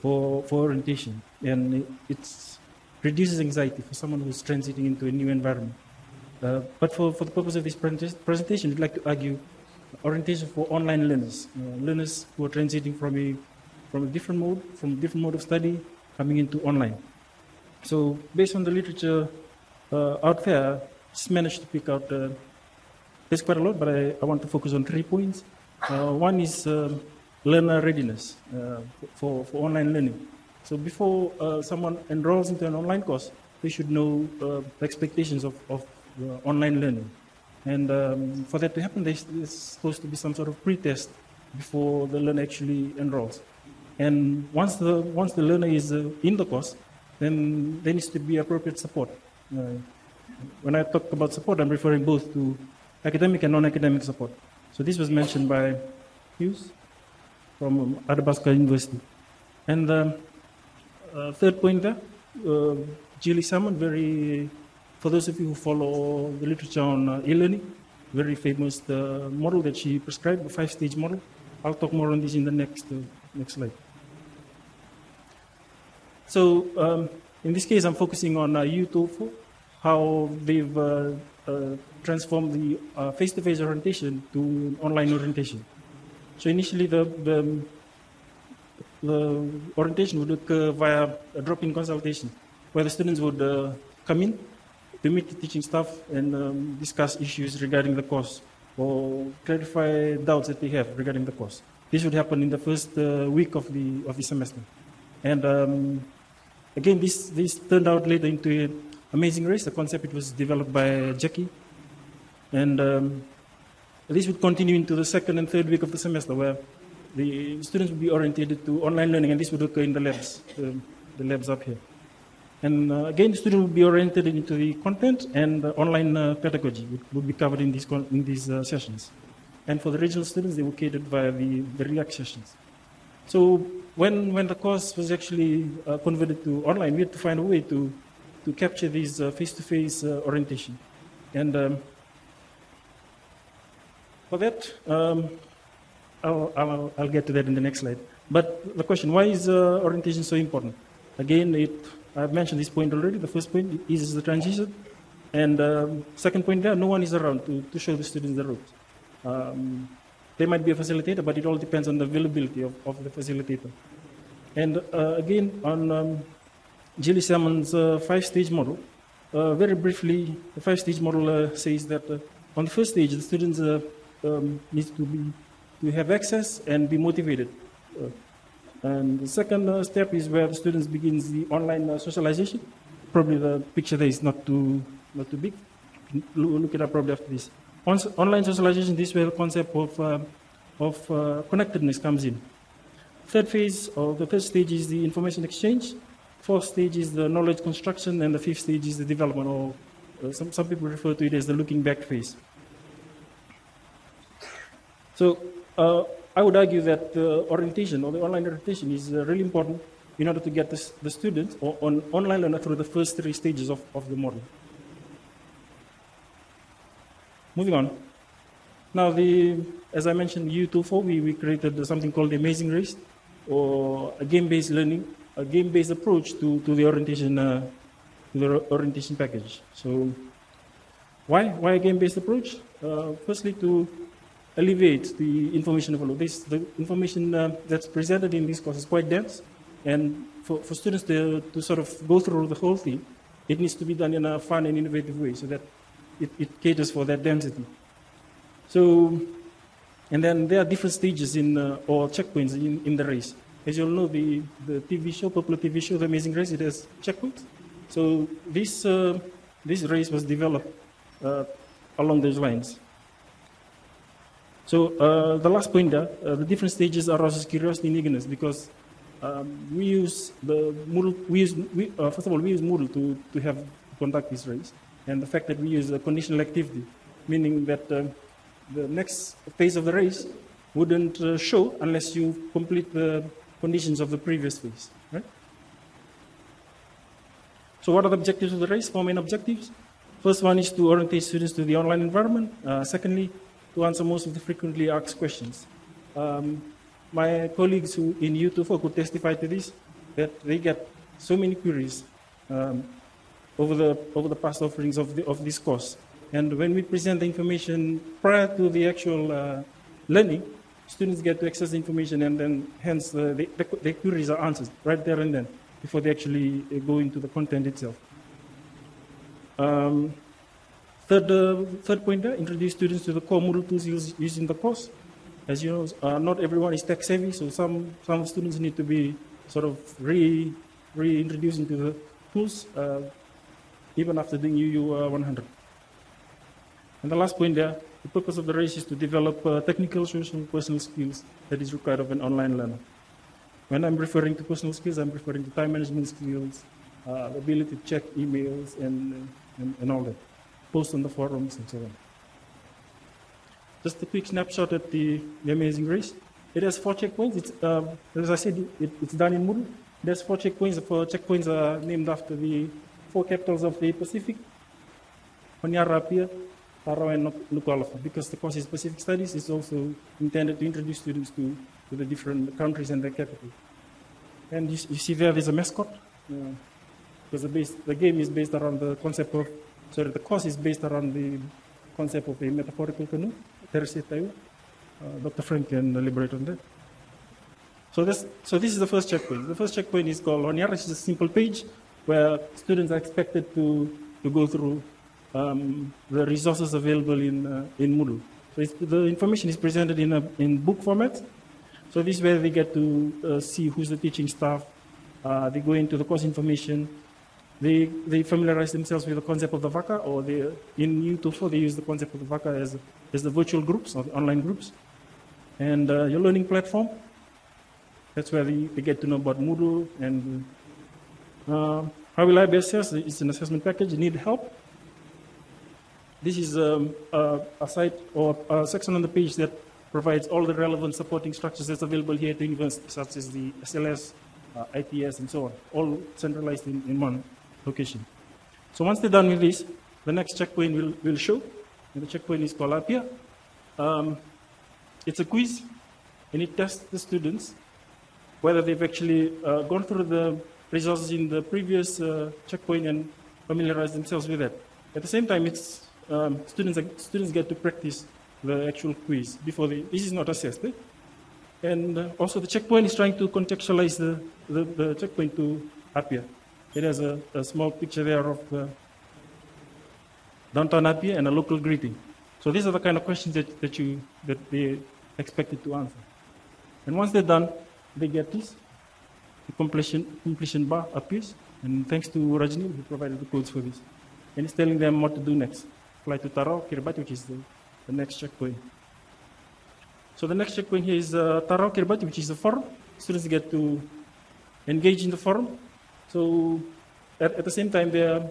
for, for orientation. And it reduces anxiety for someone who's transiting into a new environment. Uh, but for, for the purpose of this presentation, I'd like to argue orientation for online learners, uh, learners who are transiting from a, from a different mode, from a different mode of study, coming into online. So based on the literature uh, out there, I just managed to pick out, uh, there's quite a lot, but I, I want to focus on three points. Uh, one is um, learner readiness uh, for, for online learning. So before uh, someone enrolls into an online course, they should know uh, the expectations of, of uh, online learning. And um, for that to happen, there's, supposed to be some sort of pre-test before the learner actually enrolls. And once the, once the learner is uh, in the course, then there needs to be appropriate support. when I talk about support, I'm referring both to academic and non-academic support. So this was mentioned by Hughes from Athabasca University. And um, uh, third point there, uh, Gilly Salmon, very, for those of you who follow the literature on uh, e-learning, very famous the model that she prescribed, the five-stage model. I'll talk more on this in the next, uh, next slide. So um, in this case, I'm focusing on uh, UTOEFL, how they've uh, uh, transformed the uh, face-to-face orientation to online orientation. So initially, the, the, the orientation would occur via a drop-in consultation, where the students would uh, come in to meet the teaching staff and um, discuss issues regarding the course or clarify doubts that they have regarding the course. This would happen in the first uh, week of the, of the semester. And um, again, this, this turned out later into an Amazing Race, a concept it was developed by Jackie. And um, this would continue into the second and third week of the semester where the students would be oriented to online learning and this would occur in the labs, the, labs up here. And uh, again, the student would be oriented into the content and online uh, pedagogy would be covered in these, in these uh, sessions. And for the regional students, they were catered via the, the REACT sessions. So when, when the course was actually uh, converted to online, we had to find a way to, to capture these uh, face-to-face uh, orientation. And um, for that, um, I'll, I'll, I'll get to that in the next slide. But the question, why is uh, orientation so important? Again, it, I've mentioned this point already. The first point is the transition. And um, second point there, no one is around to, to show the students the ropes. Um, might be a facilitator, but it all depends on the availability of, of the facilitator. And uh, again, on um, Gilly Salmon's uh, five-stage model, uh, very briefly, the five-stage model uh, says that uh, on the first stage, the students uh, um, need to be to have access and be motivated. Uh, and the second uh, step is where the students begins the online uh, socialization. Probably the picture there is not too not too big. Look at up probably after this. On, online socialization, this is where the concept of of uh, connectedness comes in. Third phase or the third stage is the information exchange. Fourth stage is the knowledge construction, and the fifth stage is the development, or uh, some, some people refer to it as the looking back phase. So uh, I would argue that the orientation or the online orientation is uh, really important in order to get the, the students or on online learner through the first three stages of, of the model. Moving on. Now, the, as I mentioned, U24, we, we created something called the Amazing Race, or a game-based learning, a game-based approach to, to the orientation, uh, the orientation package. So, why why a game-based approach? Uh, firstly, to alleviate the information overload. This, the information uh, that's presented in this course is quite dense, and for, for students to, to sort of go through the whole thing, it needs to be done in a fun and innovative way so that it, it caters for that density. So, and then there are different stages in, uh, or checkpoints in, in the race. As you all know, the, the TV show, popular TV show, The Amazing Race, it has checkpoints. So this, uh, this race was developed uh, along those lines. So uh, the last point uh, the different stages arouses curiosity and eagerness because um, we use the Moodle, we use, we, uh, first of all, we use Moodle to, to have conduct this race. And the fact that we use a conditional activity, meaning that uh, the next phase of the race wouldn't uh, show unless you complete the conditions of the previous phase, right? So what are the objectives of the race? Four main objectives. First one is to orientate students to the online environment. Uh, secondly, to answer most of the frequently asked questions. Um, my colleagues who in U24 could testify to this, that they get so many queries um, over, the, over the past offerings of, the, of this course. And when we present the information prior to the actual uh, learning, students get to access the information and then hence uh, the, the, the queries are answered right there and then before they actually uh, go into the content itself. Um, third, uh, third point there, introduce students to the core Moodle tools used, used in the course. As you know, uh, not everyone is tech savvy, so some, some students need to be sort of re, reintroduced into the tools uh, even after doing UU 100. And the last point there, the purpose of the race is to develop uh, technical, social, personal skills that is required of an online learner. When I'm referring to personal skills, I'm referring to time management skills, uh, ability to check emails and, and, and all that, post on the forums and so on. Just a quick snapshot at the, the Amazing Race. It has four checkpoints. It's, uh, as I said, it, it's done in Moodle. There's four checkpoints. The four checkpoints are named after the four capitals of the Pacific. Honiara, Apia, Tarawa, and Nuku'alofa. Because the course is Pacific Studies, it's also intended to introduce students to, to the different countries and their capital. And you, you see there, there's a mascot. Uh, because the, base, the game is based around the concept of, sorry, the course is based around the concept of a metaphorical canoe. Teresa Tayo. Uh, Dr. Frank can elaborate on that. So this, so this is the first checkpoint. The first checkpoint is called Honiara. It's a simple page where students are expected to, to go through um, the resources available in, uh, in Moodle. So the information is presented in, a, in book format. So this is where they get to uh, see who's the teaching staff. Uh, they go into the course information. They, they familiarize themselves with the concept of the vaka, or they, in U24 they use the concept of the vaka as, as the virtual groups or the online groups. And uh, your learning platform, that's where they, they get to know about Moodle and uh, how will I be assessed? It's an assessment package. You need help. This is um, a, a, site or a section on the page that provides all the relevant supporting structures that's available here at the university, such as the SLS, uh, ITS, and so on, all centralized in, in one location. So once they're done with this, the next checkpoint will, will show, and the checkpoint is called APIA. Um, it's a quiz, and it tests the students whether they've actually uh, gone through the results in the previous uh, checkpoint and familiarized themselves with that. At the same time, it's, um, students, students get to practice the actual quiz before they, this is not assessed. Eh? And uh, also the checkpoint is trying to contextualize the, the, the checkpoint to Apia. It has a, a small picture there of uh, downtown Apia and a local greeting. So these are the kind of questions that, that, you, that they expected to answer. And once they're done, they get this. The completion, completion bar appears. And thanks to Rajni, who provided the codes for this. And it's telling them what to do next. Fly to Tarawa, Kiribati, which is the, the next checkpoint. So the next checkpoint here is uh, Tarawa, Kiribati, which is the forum. Students get to engage in the forum. So at, at the same time, the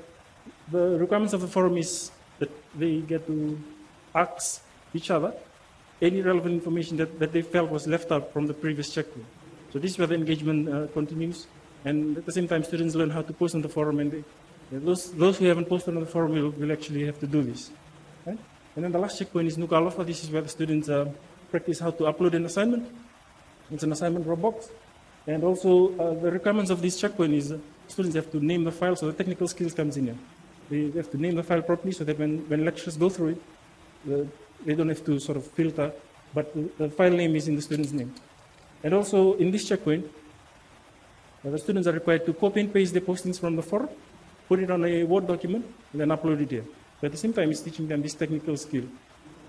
requirements of the forum is that they get to ask each other any relevant information that, that they felt was left out from the previous checkpoint. So this is where the engagement uh, continues. And at the same time, students learn how to post on the forum. And they, those, those who haven't posted on the forum will, will actually have to do this. Right? And then the last checkpoint is Nuka This is where the students uh, practice how to upload an assignment. It's an assignment Dropbox. And also, uh, the requirements of this checkpoint is uh, students have to name the file, so the technical skills comes in here. They have to name the file properly so that when, when lecturers go through it, the, they don't have to sort of filter, but the, the file name is in the student's name. And also in this checkpoint, uh, the students are required to copy and paste the postings from the forum, put it on a Word document, and then upload it here. But at the same time, it's teaching them this technical skill.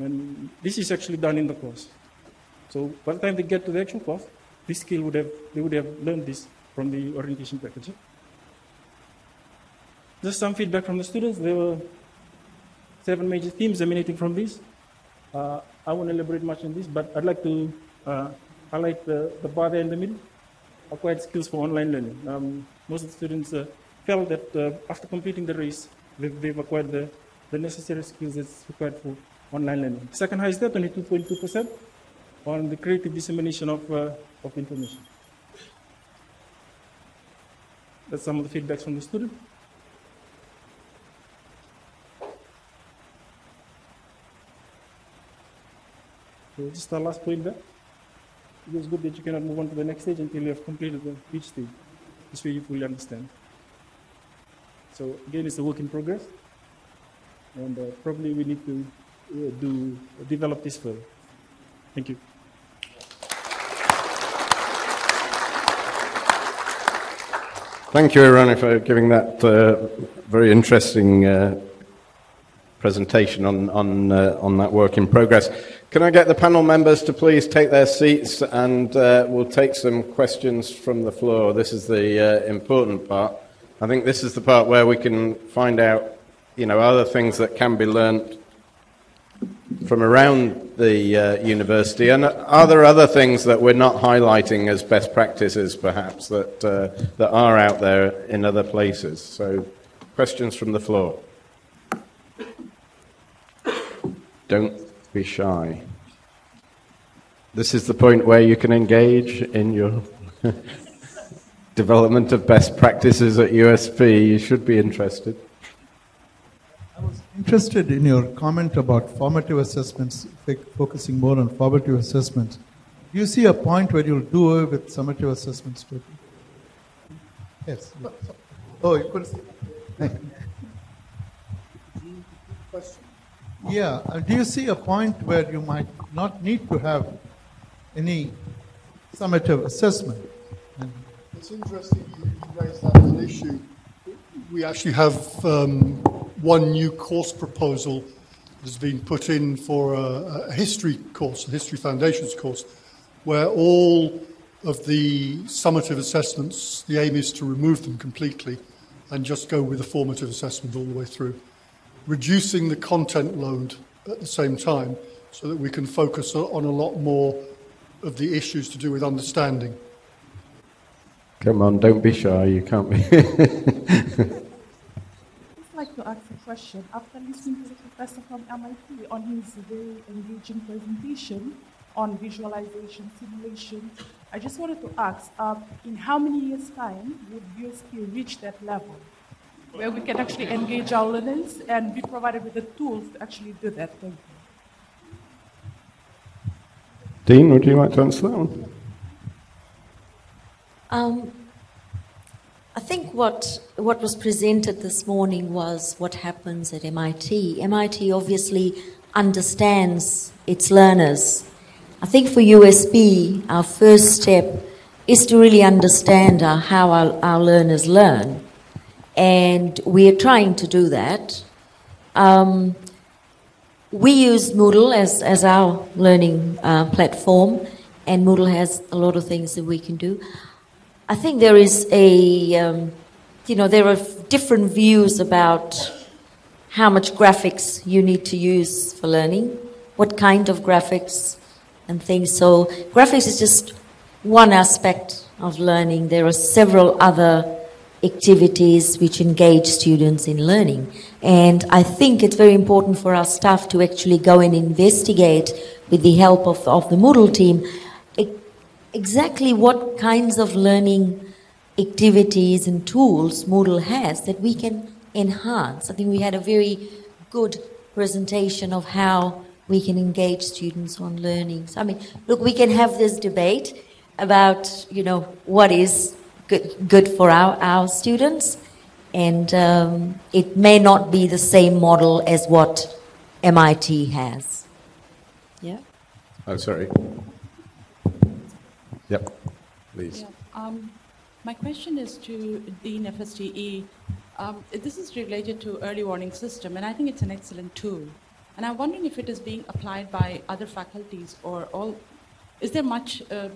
And this is actually done in the course. So by the time they get to the actual course, this skill would have, they would have learned this from the orientation package. Just some feedback from the students. There were seven major themes emanating from this. Uh, I won't elaborate much on this, but I'd like to uh, highlight the, the bar there in the middle, acquired skills for online learning. Um, most of the students uh, felt that uh, after completing the race, they've, they've, acquired the, the necessary skills that's required for online learning. Second highest there, 22.2% on the creative dissemination of, uh, of information. That's some of the feedbacks from the student. So just the last point there. It is good that you cannot move on to the next stage until you have completed the each stage. This way you fully understand. So again, it's a work in progress, and uh, probably we need to uh, do uh, develop this further. Thank you. Thank you, Irani, for giving that uh, very interesting uh, presentation on, on, uh, on that work in progress. Can I get the panel members to please take their seats and uh, we'll take some questions from the floor. This is the uh, important part. I think this is the part where we can find out, you know, other things that can be learnt from around the uh, university. And are there other things that we're not highlighting as best practices, perhaps, that, uh, that are out there in other places? So, questions from the floor. Don't be shy. This is the point where you can engage in your development of best practices at USP. You should be interested. Interested in your comment about formative assessments, focusing more on formative assessments. Do you see a point where you'll do away with summative assessments? Too? Yes. Oh, you could. Yeah. Uh, do you see a point where you might not need to have any summative assessment? It's interesting you raised that as an issue. We actually have um, one new course proposal has been put in for a, a history course, a history foundations course, where all of the summative assessments, the aim is to remove them completely and just go with a formative assessment all the way through reducing the content load at the same time so that we can focus on a lot more of the issues to do with understanding. Come on, don't be shy, you can't be. I'd like to ask a question. After listening to the professor from MIT on his very engaging presentation on visualization, simulation. I just wanted to ask, uh, in how many years' time would USP reach that level where we can actually engage our learners and be provided with the tools to actually do that? Thank you. Dean, would you like to answer that one? Um, I think what, what was presented this morning was what happens at MIT. MIT obviously understands its learners. I think for USP, our first step is to really understand our, how our, our learners learn. And we are trying to do that. Um, we use Moodle as, as our learning uh, platform, and Moodle has a lot of things that we can do. I think there is a, um, you know, there are different views about how much graphics you need to use for learning, what kind of graphics and things. So, graphics is just one aspect of learning. There are several other activities which engage students in learning. And I think it's very important for our staff to actually go and investigate with the help of, of the Moodle team exactly what kinds of learning activities and tools Moodle has that we can enhance. I think we had a very good presentation of how we can engage students on learning. So, I mean, look, we can have this debate about, you know, what is good, good for our, our students, and um, it may not be the same model as what MIT has. Yeah? Oh, sorry. Yep, please. Yeah. Um, my question is to Dean FSTE. Um, this is related to early warning system, and I think it's an excellent tool. And I'm wondering if it is being applied by other faculties or all. Is there much uh,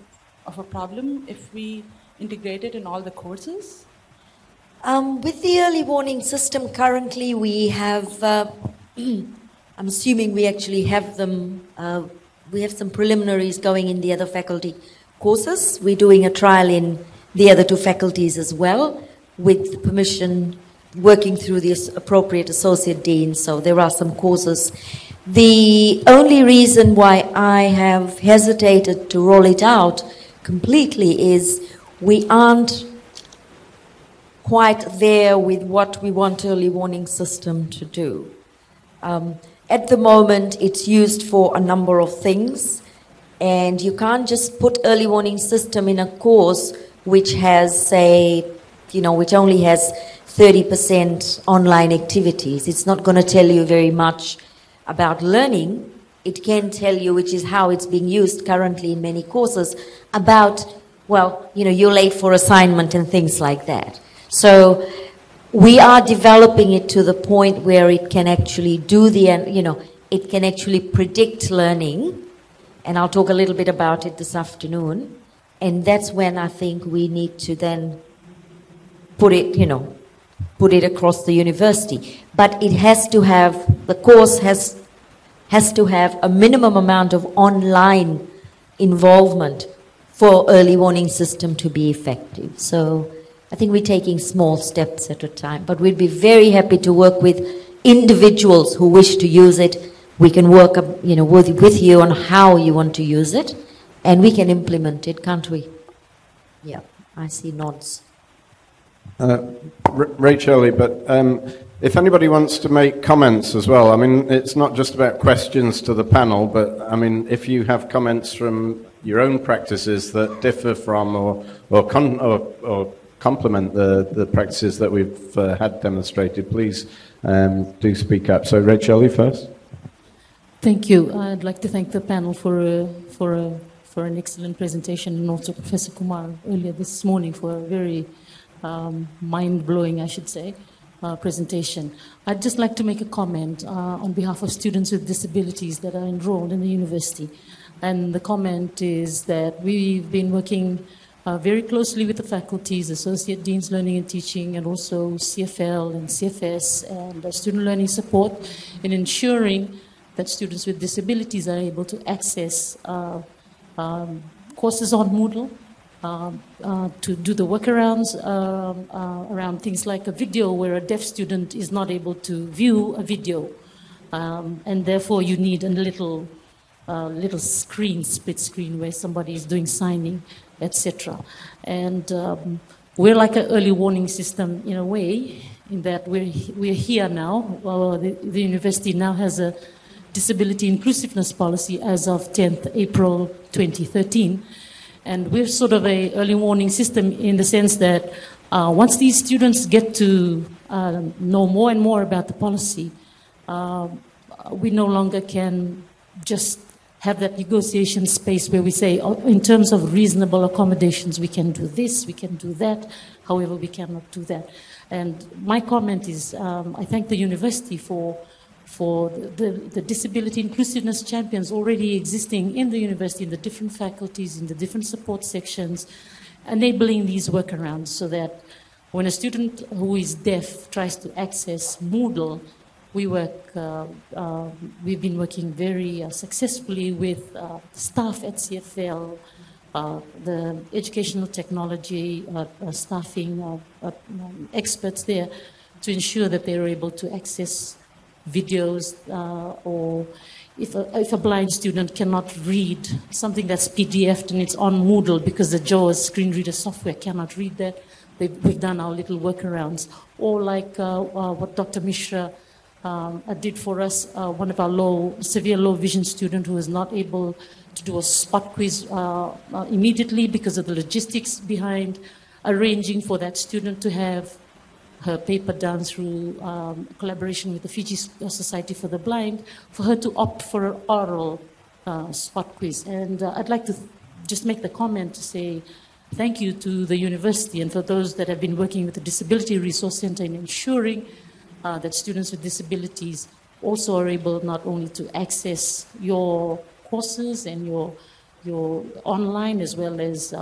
of a problem if we integrate it in all the courses? Um, with the early warning system, currently we have. Uh, I'm assuming we actually have them. Uh, we have some preliminaries going in the other faculty courses. We're doing a trial in the other two faculties as well, with permission, working through the appropriate associate dean. So there are some courses. The only reason why I have hesitated to roll it out completely is we aren't quite there with what we want early warning system to do. Um, at the moment, it's used for a number of things. And you can't just put early warning system in a course which has, say, you know, which only has 30% online activities. It's not going to tell you very much about learning. It can tell you, which is how it's being used currently in many courses, about, well, you know, you're late for assignment and things like that. So we are developing it to the point where it can actually do the, you know, it can actually predict learning and I'll talk a little bit about it this afternoon. And that's when I think we need to then put it, you know, put it across the university. But it has to have, the course has, has to have a minimum amount of online involvement for early warning system to be effective. So I think we're taking small steps at a time, but we'd be very happy to work with individuals who wish to use it we can work you know, with, with you on how you want to use it, and we can implement it, can't we? Yeah, I see nods. Uh, Rachel, but um, if anybody wants to make comments as well, I mean, it's not just about questions to the panel, but I mean, if you have comments from your own practices that differ from or, or, con- or, or complement the, the practices that we've uh, had demonstrated, please um, do speak up. So, Rachel, first. Thank you. I'd like to thank the panel for, uh, for, uh, for an excellent presentation and also Professor Kumar earlier this morning for a very um, mind blowing, I should say, uh, presentation. I'd just like to make a comment uh, on behalf of students with disabilities that are enrolled in the university. And the comment is that we've been working uh, very closely with the faculties, Associate Deans Learning and Teaching, and also CFL and CFS and Student Learning Support in ensuring that students with disabilities are able to access uh, um, courses on Moodle, uh, uh, to do the workarounds um, uh, around things like a video where a deaf student is not able to view a video. Um, and therefore, you need a little uh, little screen, split screen, where somebody is doing signing, etc. And um, we're like an early warning system in a way, in that we're, we're here now. Well, the, the university now has a disability inclusiveness policy as of 10th April 2013. And we're sort of a early warning system in the sense that uh, once these students get to uh, know more and more about the policy, uh, we no longer can just have that negotiation space where we say, oh, in terms of reasonable accommodations, we can do this, we can do that, however, we cannot do that. And my comment is um, I thank the university for, for the, the disability inclusiveness champions already existing in the university, in the different faculties, in the different support sections, enabling these workarounds so that when a student who is deaf tries to access Moodle, we work, uh, uh, we've been working very uh, successfully with uh, staff at CFL, uh, the educational technology uh, staffing experts there to ensure that they're able to access videos or if a, if a, blind student cannot read something that's PDFed and it's on Moodle because the JAWS screen reader software cannot read that, we've done our little workarounds. Or like uh, uh, what Dr. Mishra um, did for us, uh, one of our low, severe low vision student who is not able to do a spot quiz uh, uh, immediately because of the logistics behind arranging for that student to have her paper done through um, collaboration with the Fiji Society for the Blind, for her to opt for an oral uh, spot quiz. And uh, I'd like to just make the comment to say thank you to the university and for those that have been working with the Disability Resource Center in ensuring uh, that students with disabilities also are able not only to access your courses and your, your online as well as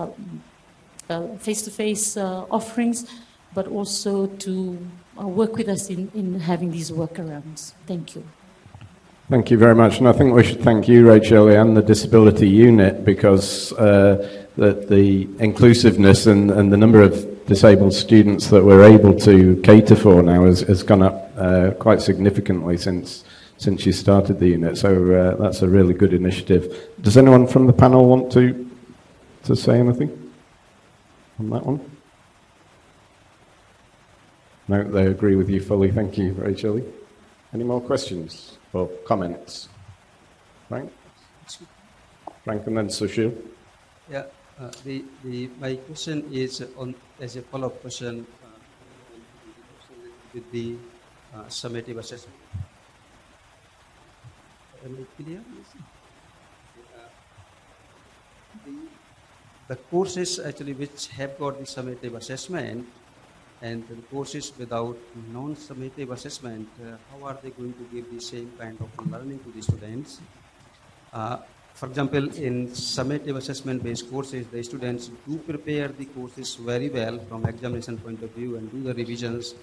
face to face offerings, but also to uh, work with us in, in having these workarounds. Thank you. Thank you very much. And I think we should thank you, Rachel, and the Disability Unit because uh, the, the, inclusiveness and, and, the number of disabled students that we're able to cater for now has, has gone up uh, quite significantly since since you started the unit. So uh, that's a really good initiative. Does anyone from the panel want to to say anything on that one? No, they agree with you fully. Thank you, Rachel. Any more questions or comments? Frank? Frank and then Sushil. Yeah, uh, the, the, my question is on as a follow-up question uh, with the uh, summative assessment. Am I clear? The, the courses actually which have got the summative assessment and the courses without non-summative assessment, uh, how are they going to give the same kind of learning to the students? Uh, for example, in summative assessment-based courses, the students do prepare the courses very well from examination point of view and do the revisions,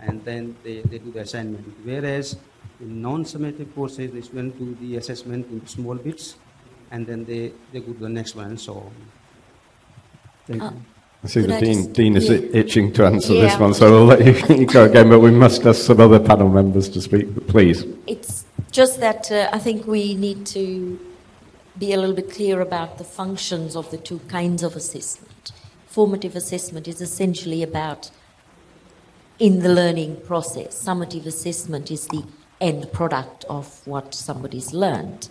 and then they, they do the assignment. Whereas in non-summative courses, the students do the assessment in small bits, and then they, they go to the next one and so on. Thank uh, you. I see Could the I Dean, Dean is yeah. itching to answer yeah. this one, so I'll let you, go again, but we must ask some other panel members to speak, please. It's just that uh, I think we need to be a little bit clear about the functions of the two kinds of assessment. Formative assessment is essentially about in the learning process. Summative assessment is the end product of what somebody's learned.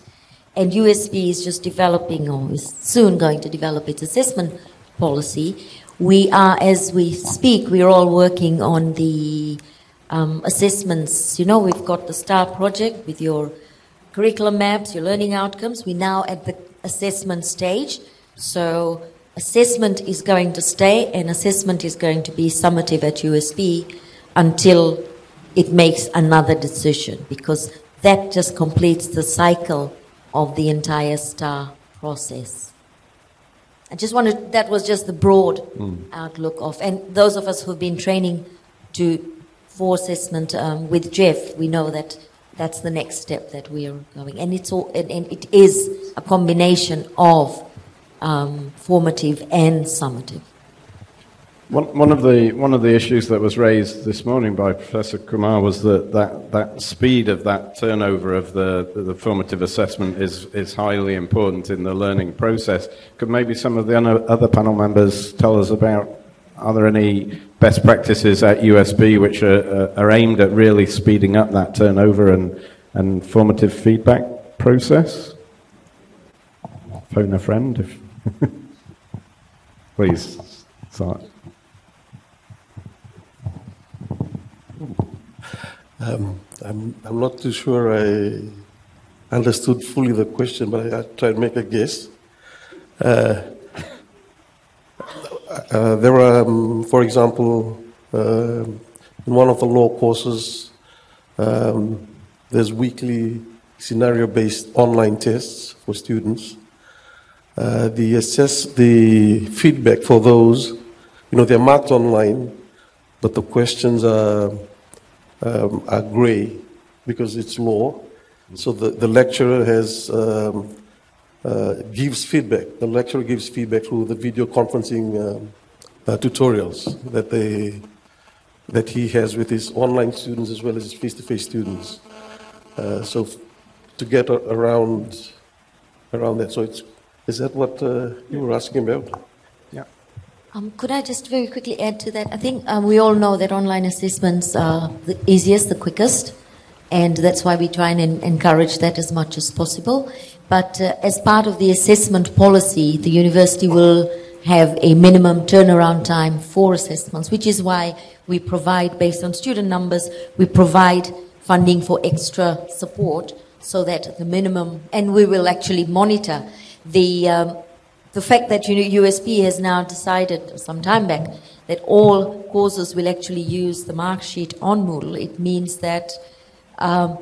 And USP is just developing, or is soon going to develop its assessment policy, we are, as we speak, we're all working on the um, assessments. You know, we've got the STAR project with your curriculum maps, your learning outcomes. We're now at the assessment stage. So assessment is going to stay and assessment is going to be summative at USP until it makes another decision because that just completes the cycle of the entire STAR process. I just wanted, that was just the broad mm. outlook of, and those of us who've been training to, for assessment um, with Jeff, we know that that's the next step that we are going. And it's all, and, and it is a combination of um, formative and summative. One, one, of the, one of the issues that was raised this morning by Professor Kumar was that, that, that speed of that turnover of the, the formative assessment is, is highly important in the learning process. Could maybe some of the other panel members tell us about are there any best practices at USP which are, are aimed at really speeding up that turnover and, and formative feedback process? Phone a friend if. Please, start. Um, I'm, I'm not too sure I understood fully the question, but I, I try to make a guess. Uh, uh, there are, um, for example, uh, in one of the law courses, um, there's weekly scenario based online tests for students. Uh, the assess the feedback for those, you know, they're marked online, but the questions are, um, are gray because it's law. So the, the lecturer has um, uh, gives feedback. The lecturer gives feedback through the video conferencing um, uh, tutorials that they that he has with his online students as well as his face-to-face students. Uh, so f- to get a- around around that. So it's is that what uh, you were asking about? Um, could I just very quickly add to that? I think um, we all know that online assessments are the easiest, the quickest, and that's why we try and en- encourage that as much as possible. But uh, as part of the assessment policy, the university will have a minimum turnaround time for assessments, which is why we provide, based on student numbers, we provide funding for extra support so that the minimum, and we will actually monitor the, um, the fact that USP has now decided some time back that all courses will actually use the mark sheet on Moodle. It means that um,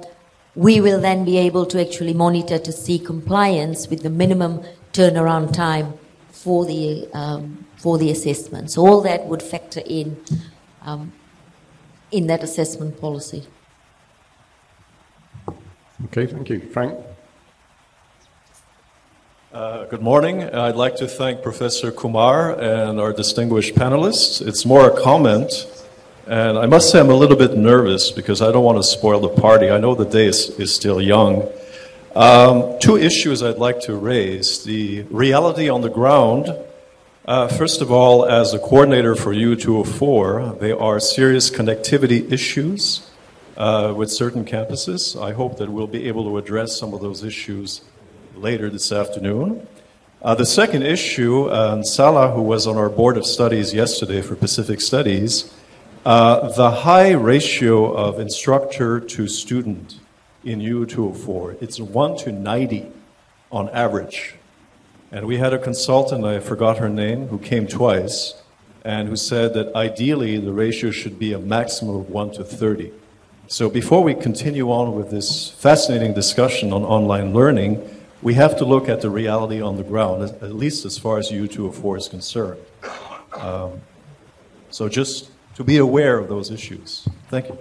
we will then be able to actually monitor to see compliance with the minimum turnaround time for the, um, for the assessment. So all that would factor in um, in that assessment policy. Okay, thank you. Frank? Uh, good morning. I'd like to thank Professor Kumar and our distinguished panelists. It's more a comment, and I must say I'm a little bit nervous because I don't want to spoil the party. I know the day is, is still young. Um, two issues I'd like to raise the reality on the ground. Uh, first of all, as a coordinator for U204, there are serious connectivity issues uh, with certain campuses. I hope that we'll be able to address some of those issues later this afternoon. Uh, the second issue, uh, Salah, who was on our board of studies yesterday for Pacific Studies, uh, the high ratio of instructor to student in U204, it's 1 to 90 on average. And we had a consultant, I forgot her name, who came twice and who said that ideally the ratio should be a maximum of 1 to 30. So before we continue on with this fascinating discussion on online learning, we have to look at the reality on the ground, at least as far as U204 is concerned. Um, so just to be aware of those issues. Thank you.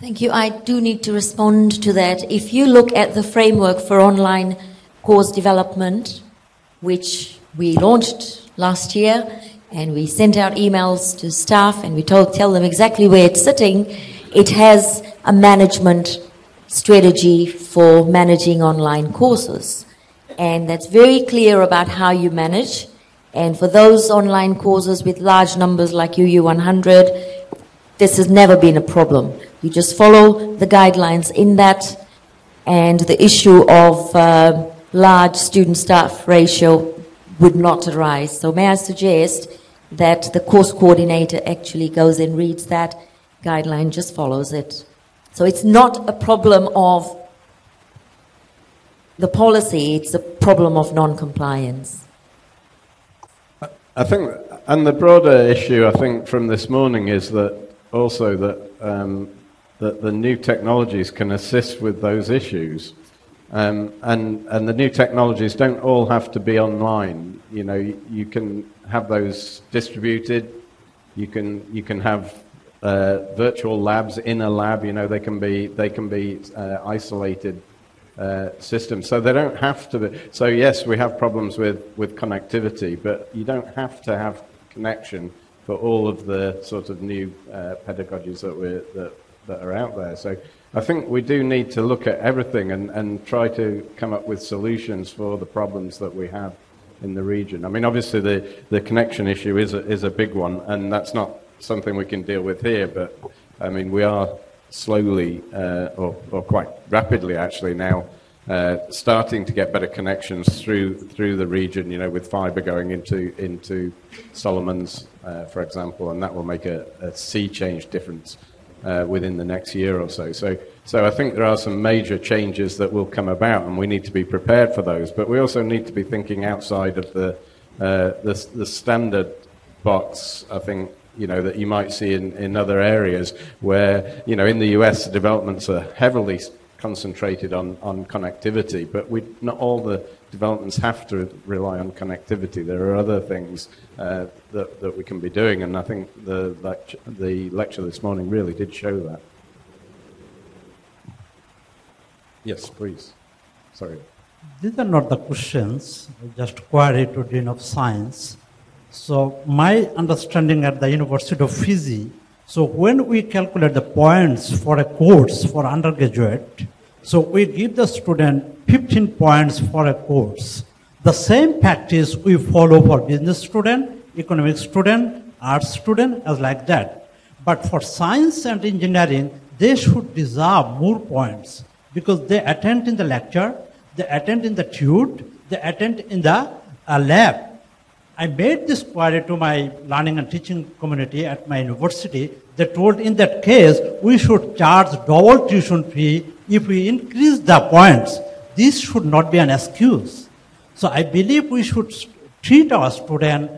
Thank you. I do need to respond to that. If you look at the framework for online course development, which we launched last year, and we sent out emails to staff and we told, tell them exactly where it's sitting, it has a management strategy for managing online courses. And that's very clear about how you manage. And for those online courses with large numbers like UU100, this has never been a problem. You just follow the guidelines in that, and the issue of uh, large student staff ratio would not arise. So, may I suggest that the course coordinator actually goes and reads that guideline, just follows it. So, it's not a problem of the policy, it's a problem of non compliance. I think, and the broader issue, I think, from this morning is that also that, um, that the new technologies can assist with those issues. Um, and, and the new technologies don't all have to be online. You know, you, you can have those distributed. You can, you can have uh, virtual labs in a lab. You know, they can be, they can be uh, isolated uh, systems. So they don't have to be. So, yes, we have problems with, with connectivity, but you don't have to have connection for all of the sort of new uh, pedagogies that, we're, that, that are out there. So I think we do need to look at everything and, and try to come up with solutions for the problems that we have in the region. I mean, obviously, the, the connection issue is a, is a big one, and that's not something we can deal with here, but I mean, we are slowly, uh, or, or quite rapidly actually now, uh, starting to get better connections through through the region. You know, with fibre going into into Solomons, uh, for example, and that will make a, a sea change difference uh, within the next year or so. So, so I think there are some major changes that will come about, and we need to be prepared for those. But we also need to be thinking outside of the uh, the, the standard box. I think you know, that you might see in, in other areas where, you know, in the US, developments are heavily concentrated on, on connectivity, but we, not all the developments have to rely on connectivity. There are other things uh, that, that we can be doing, and I think the, lecture, the lecture this morning really did show that. Yes, please. Sorry. These are not the questions, just query to Dean of Science. So my understanding at the University of Fiji, so when we calculate the points for a course for undergraduate, so we give the student 15 points for a course. The same practice we follow for business student, economic student, arts student, as like that. But for science and engineering, they should deserve more points because they attend in the lecture, they attend in the tude, they attend in the uh, lab. I made this query to my learning and teaching community at my university. They told in that case, we should charge double tuition fee if we increase the points. This should not be an excuse. So I believe we should treat our student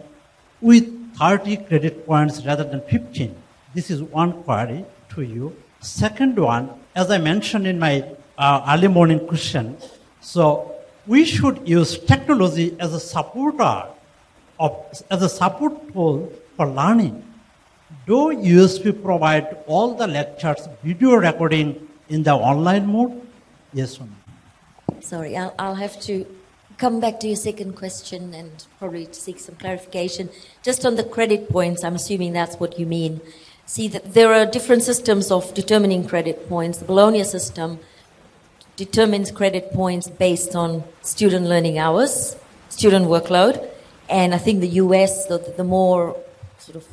with 30 credit points rather than 15. This is one query to you. Second one, as I mentioned in my uh, early morning question, so we should use technology as a supporter of, as a support tool for learning. Do USP provide all the lectures video recording in the online mode? Yes or no? Sorry, I'll, I'll have to come back to your second question and probably seek some clarification. Just on the credit points, I'm assuming that's what you mean. See, that there are different systems of determining credit points. The Bologna system determines credit points based on student learning hours, student workload, and I think the US, the, the more sort of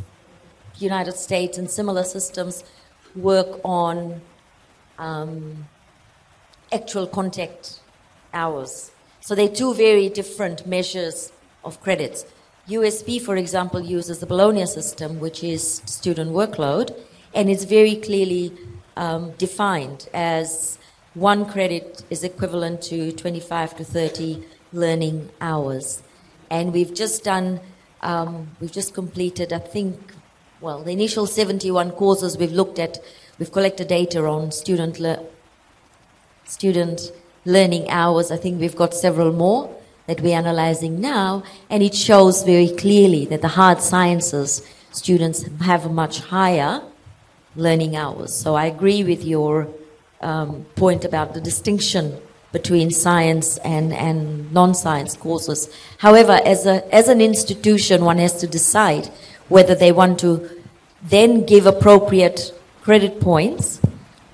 United States and similar systems work on um, actual contact hours. So they're two very different measures of credits. USP, for example, uses the Bologna system, which is student workload, and it's very clearly um, defined as one credit is equivalent to 25 to 30 learning hours. And we've just done, um, we've just completed, I think, well, the initial 71 courses we've looked at, we've collected data on student, le- student learning hours. I think we've got several more that we're analyzing now, and it shows very clearly that the hard sciences students have much higher learning hours. So I agree with your um, point about the distinction between science and, and non-science courses. However, as, a, as an institution, one has to decide whether they want to then give appropriate credit points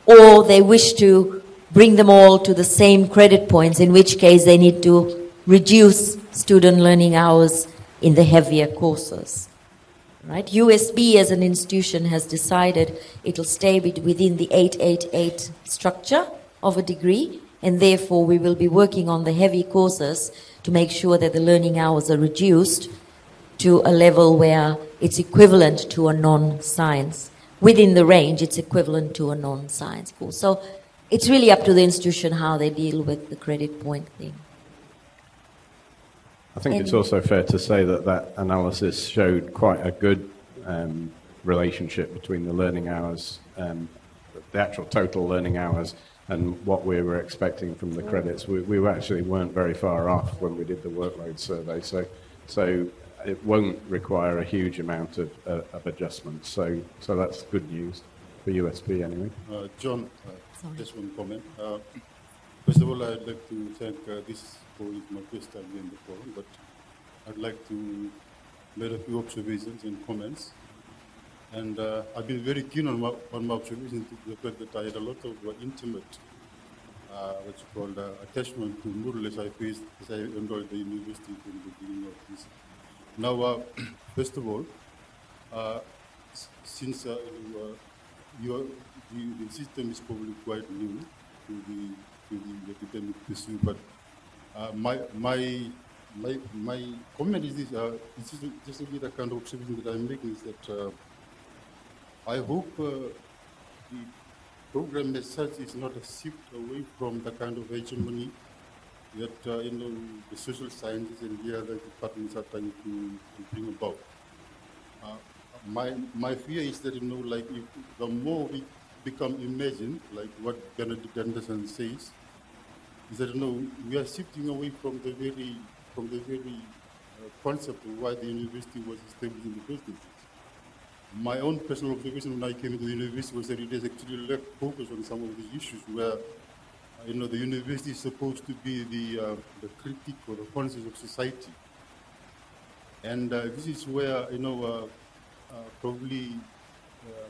or they wish to bring them all to the same credit points, in which case they need to reduce student learning hours in the heavier courses. Right? USP as an institution has decided it'll stay within the 888 structure of a degree and therefore we will be working on the heavy courses to make sure that the learning hours are reduced to a level where it's equivalent to a non-science. Within the range, it's equivalent to a non-science course. So it's really up to the institution how they deal with the credit point thing. I think it's also fair to say that that analysis showed quite a good um, relationship between the learning hours, um, the actual total learning hours, and what we were expecting from the credits. We, we actually weren't very far off when we did the workload survey, so, so it won't require a huge amount of, uh, of adjustments. So, so that's good news for USP anyway. Uh, John, uh, just one comment. Uh, first of all, I'd like to thank uh, this for my first time in the forum, but I'd like to make a few observations and comments And uh, I've been very keen on my, on my observation to the fact that I had a lot of uh, intimate, uh, what you call uh, attachment to Murul as I faced, as I enjoyed the university from the beginning of this. Now, uh, first of all, uh, since uh, you, uh, you are, the, the system is probably quite new to the, to the academic pursuit, but my, my, my, my comment is this, uh, just, a- just a kind of observation that I'm making is that uh, I hope uh, the program as such is not a shift away from the kind of hegemony that uh, you know the social sciences and the other departments are trying to, to bring about. Uh, my my fear is that you know like if the more we become imagined, like what Benedict Anderson says, is that you know we are shifting away from the very from the very uh, concept of why the university was established in the first instance my own personal observation when I came into the university was that it has actually left focus on some of these issues where, you know, the university is supposed to be the, uh, the critic or the conscience of society. And uh, this is where, you know, uh, uh, probably uh,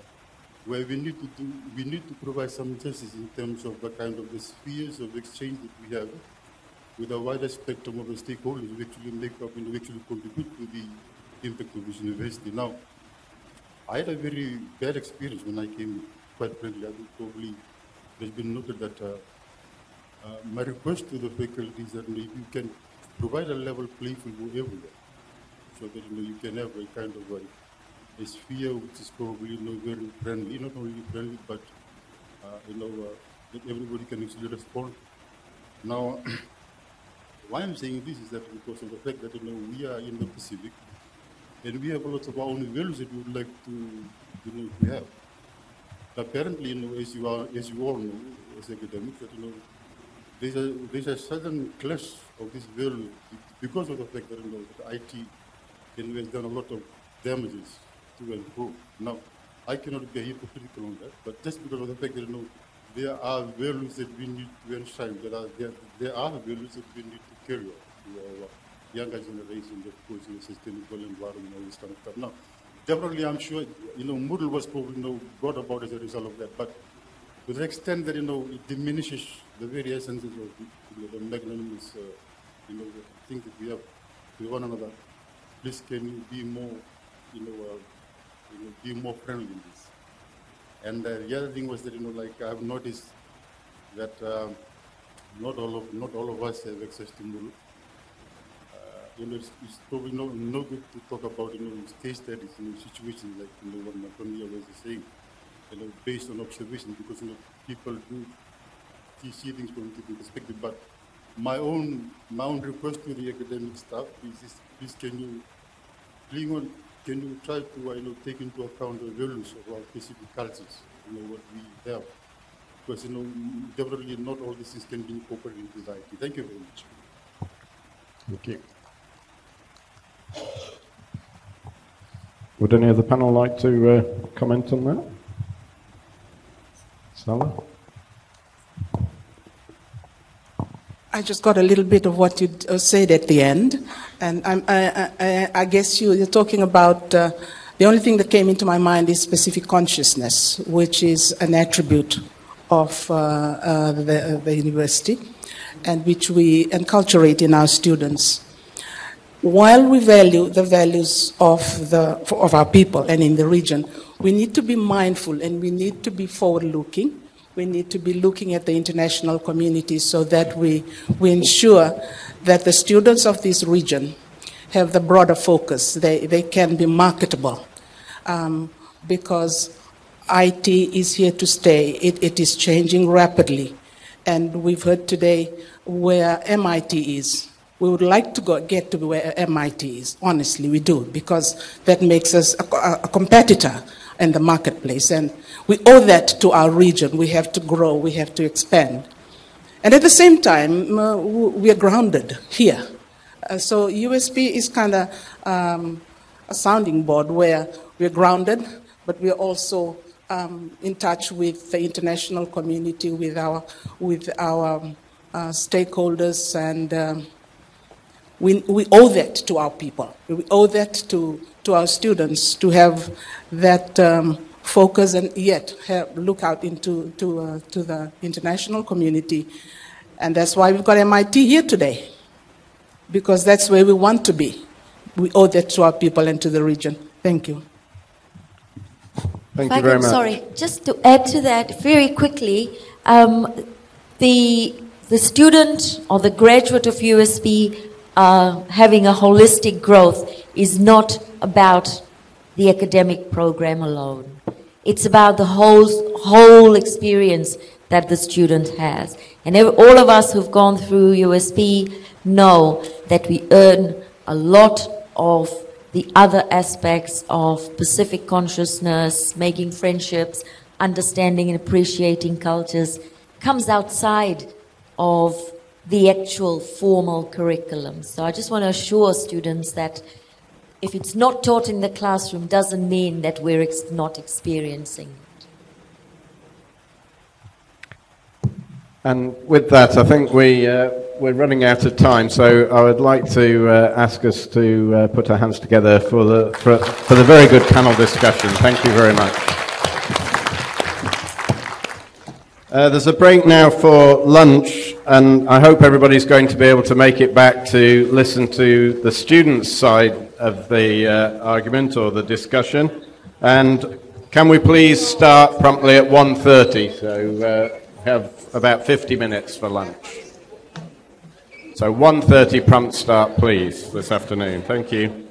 where we need to do, we need to provide some justice in terms of the kind of the spheres of exchange that we have with a wider spectrum of the stakeholders who actually make up and who actually contribute to the impact of this university. Now, I had a very bad experience when I came, quite frankly. I think probably it has been noted that uh, uh, my request to the faculty is that you, you can provide a level playing field everyone, so that you, know, you can have a kind of a, a sphere which is probably you know, very friendly, not only friendly, but uh, you know, uh, that everybody can actually respond. Now, why I'm saying this is that because of the fact that you know, we are in the Pacific, and we have a lot of our own values that we would like to, you know, to have. Apparently, you know, as you are, as you all know, as academics, that you know, there's a there's a sudden clash of this value because of the fact that you know that IT know, has done a lot of damages to and fro. Now, I cannot be hypocritical on that, but just because of the fact that you know there are values that we need to enshrine, there are there, there are values that we need to carry our younger generation that goes in sustainable environment, all this kind of stuff. Now, definitely, I'm sure, you know, Moodle was probably, you know, brought about as a result of that, but to the extent that, you know, it diminishes the very essences of the, you know, the magnanimous, uh, you know, the things that we have with one another, please can you be more, you know, uh, you know be more friendly in this. And uh, the other thing was that, you know, like I've noticed that um, not all of not all of us have access to Moodle you know, it's, it's probably no, no good to talk about, you know, case studies in situations like, you know, what Matonia was saying, you know, based on observation, because, you know, people do see- things from different perspective. But my own, my own request to the academic staff is, this, please can you, please on, can you try to, uh, you know, take into account the values of our specific cultures, you know, what we have. Because, you know, definitely not all these things can be incorporated into society. Thank you very much. You. Would any of the panel like to uh, comment on that? Stella? I just got a little bit of what you uh, said at the end, and I, I, I guess you, you're talking about uh, the only thing that came into my mind is Pacific consciousness, which is an attribute of uh, uh, the, the university, and which we enculturate in our students. While we value the values of, the, of our people and in the region, we need to be mindful and we need to be forward looking. We need to be looking at the international community so that we, we ensure that the students of this region have the broader focus. They, they can be marketable um, because IT is here to stay. It, it is changing rapidly. And we've heard today where MIT is. We would like to go, get to where MIT is. Honestly, we do, because that makes us a, a competitor in the marketplace. And we owe that to our region. We have to grow, we have to expand. And at the same time, uh, we are grounded here. Uh, so USP is kind of um, a sounding board where we're grounded, but we're also um, in touch with the international community, with our, with our uh, stakeholders, and um, we, we owe that to our people. We owe that to, to our students to have that um, focus and yet have, look out into to, uh, to the international community. And that's why we've got MIT here today, because that's where we want to be. We owe that to our people and to the region. Thank you. Thank you very much. Sorry, just to add to that very quickly, um, the the student or the graduate of USP uh, having a holistic growth is not about the academic program alone. It's about the whole whole experience that the student has, and ev- all of us who've gone through USP know that we earn a lot of the other aspects of Pacific consciousness, making friendships, understanding and appreciating cultures, comes outside of the actual formal curriculum. So I just want to assure students that if it's not taught in the classroom doesn't mean that we're ex- not experiencing it. And with that, I think we, uh, we're running out of time, so I would like to uh, ask us to uh, put our hands together for the, for, for the very good panel discussion. Thank you very much. Uh, there's a break now for lunch, and I hope everybody's going to be able to make it back to listen to the students' side of the uh, argument or the discussion. And can we please start promptly at 1.30? So uh, have about 50 minutes for lunch. So 1.30 prompt start, please, this afternoon. Thank you.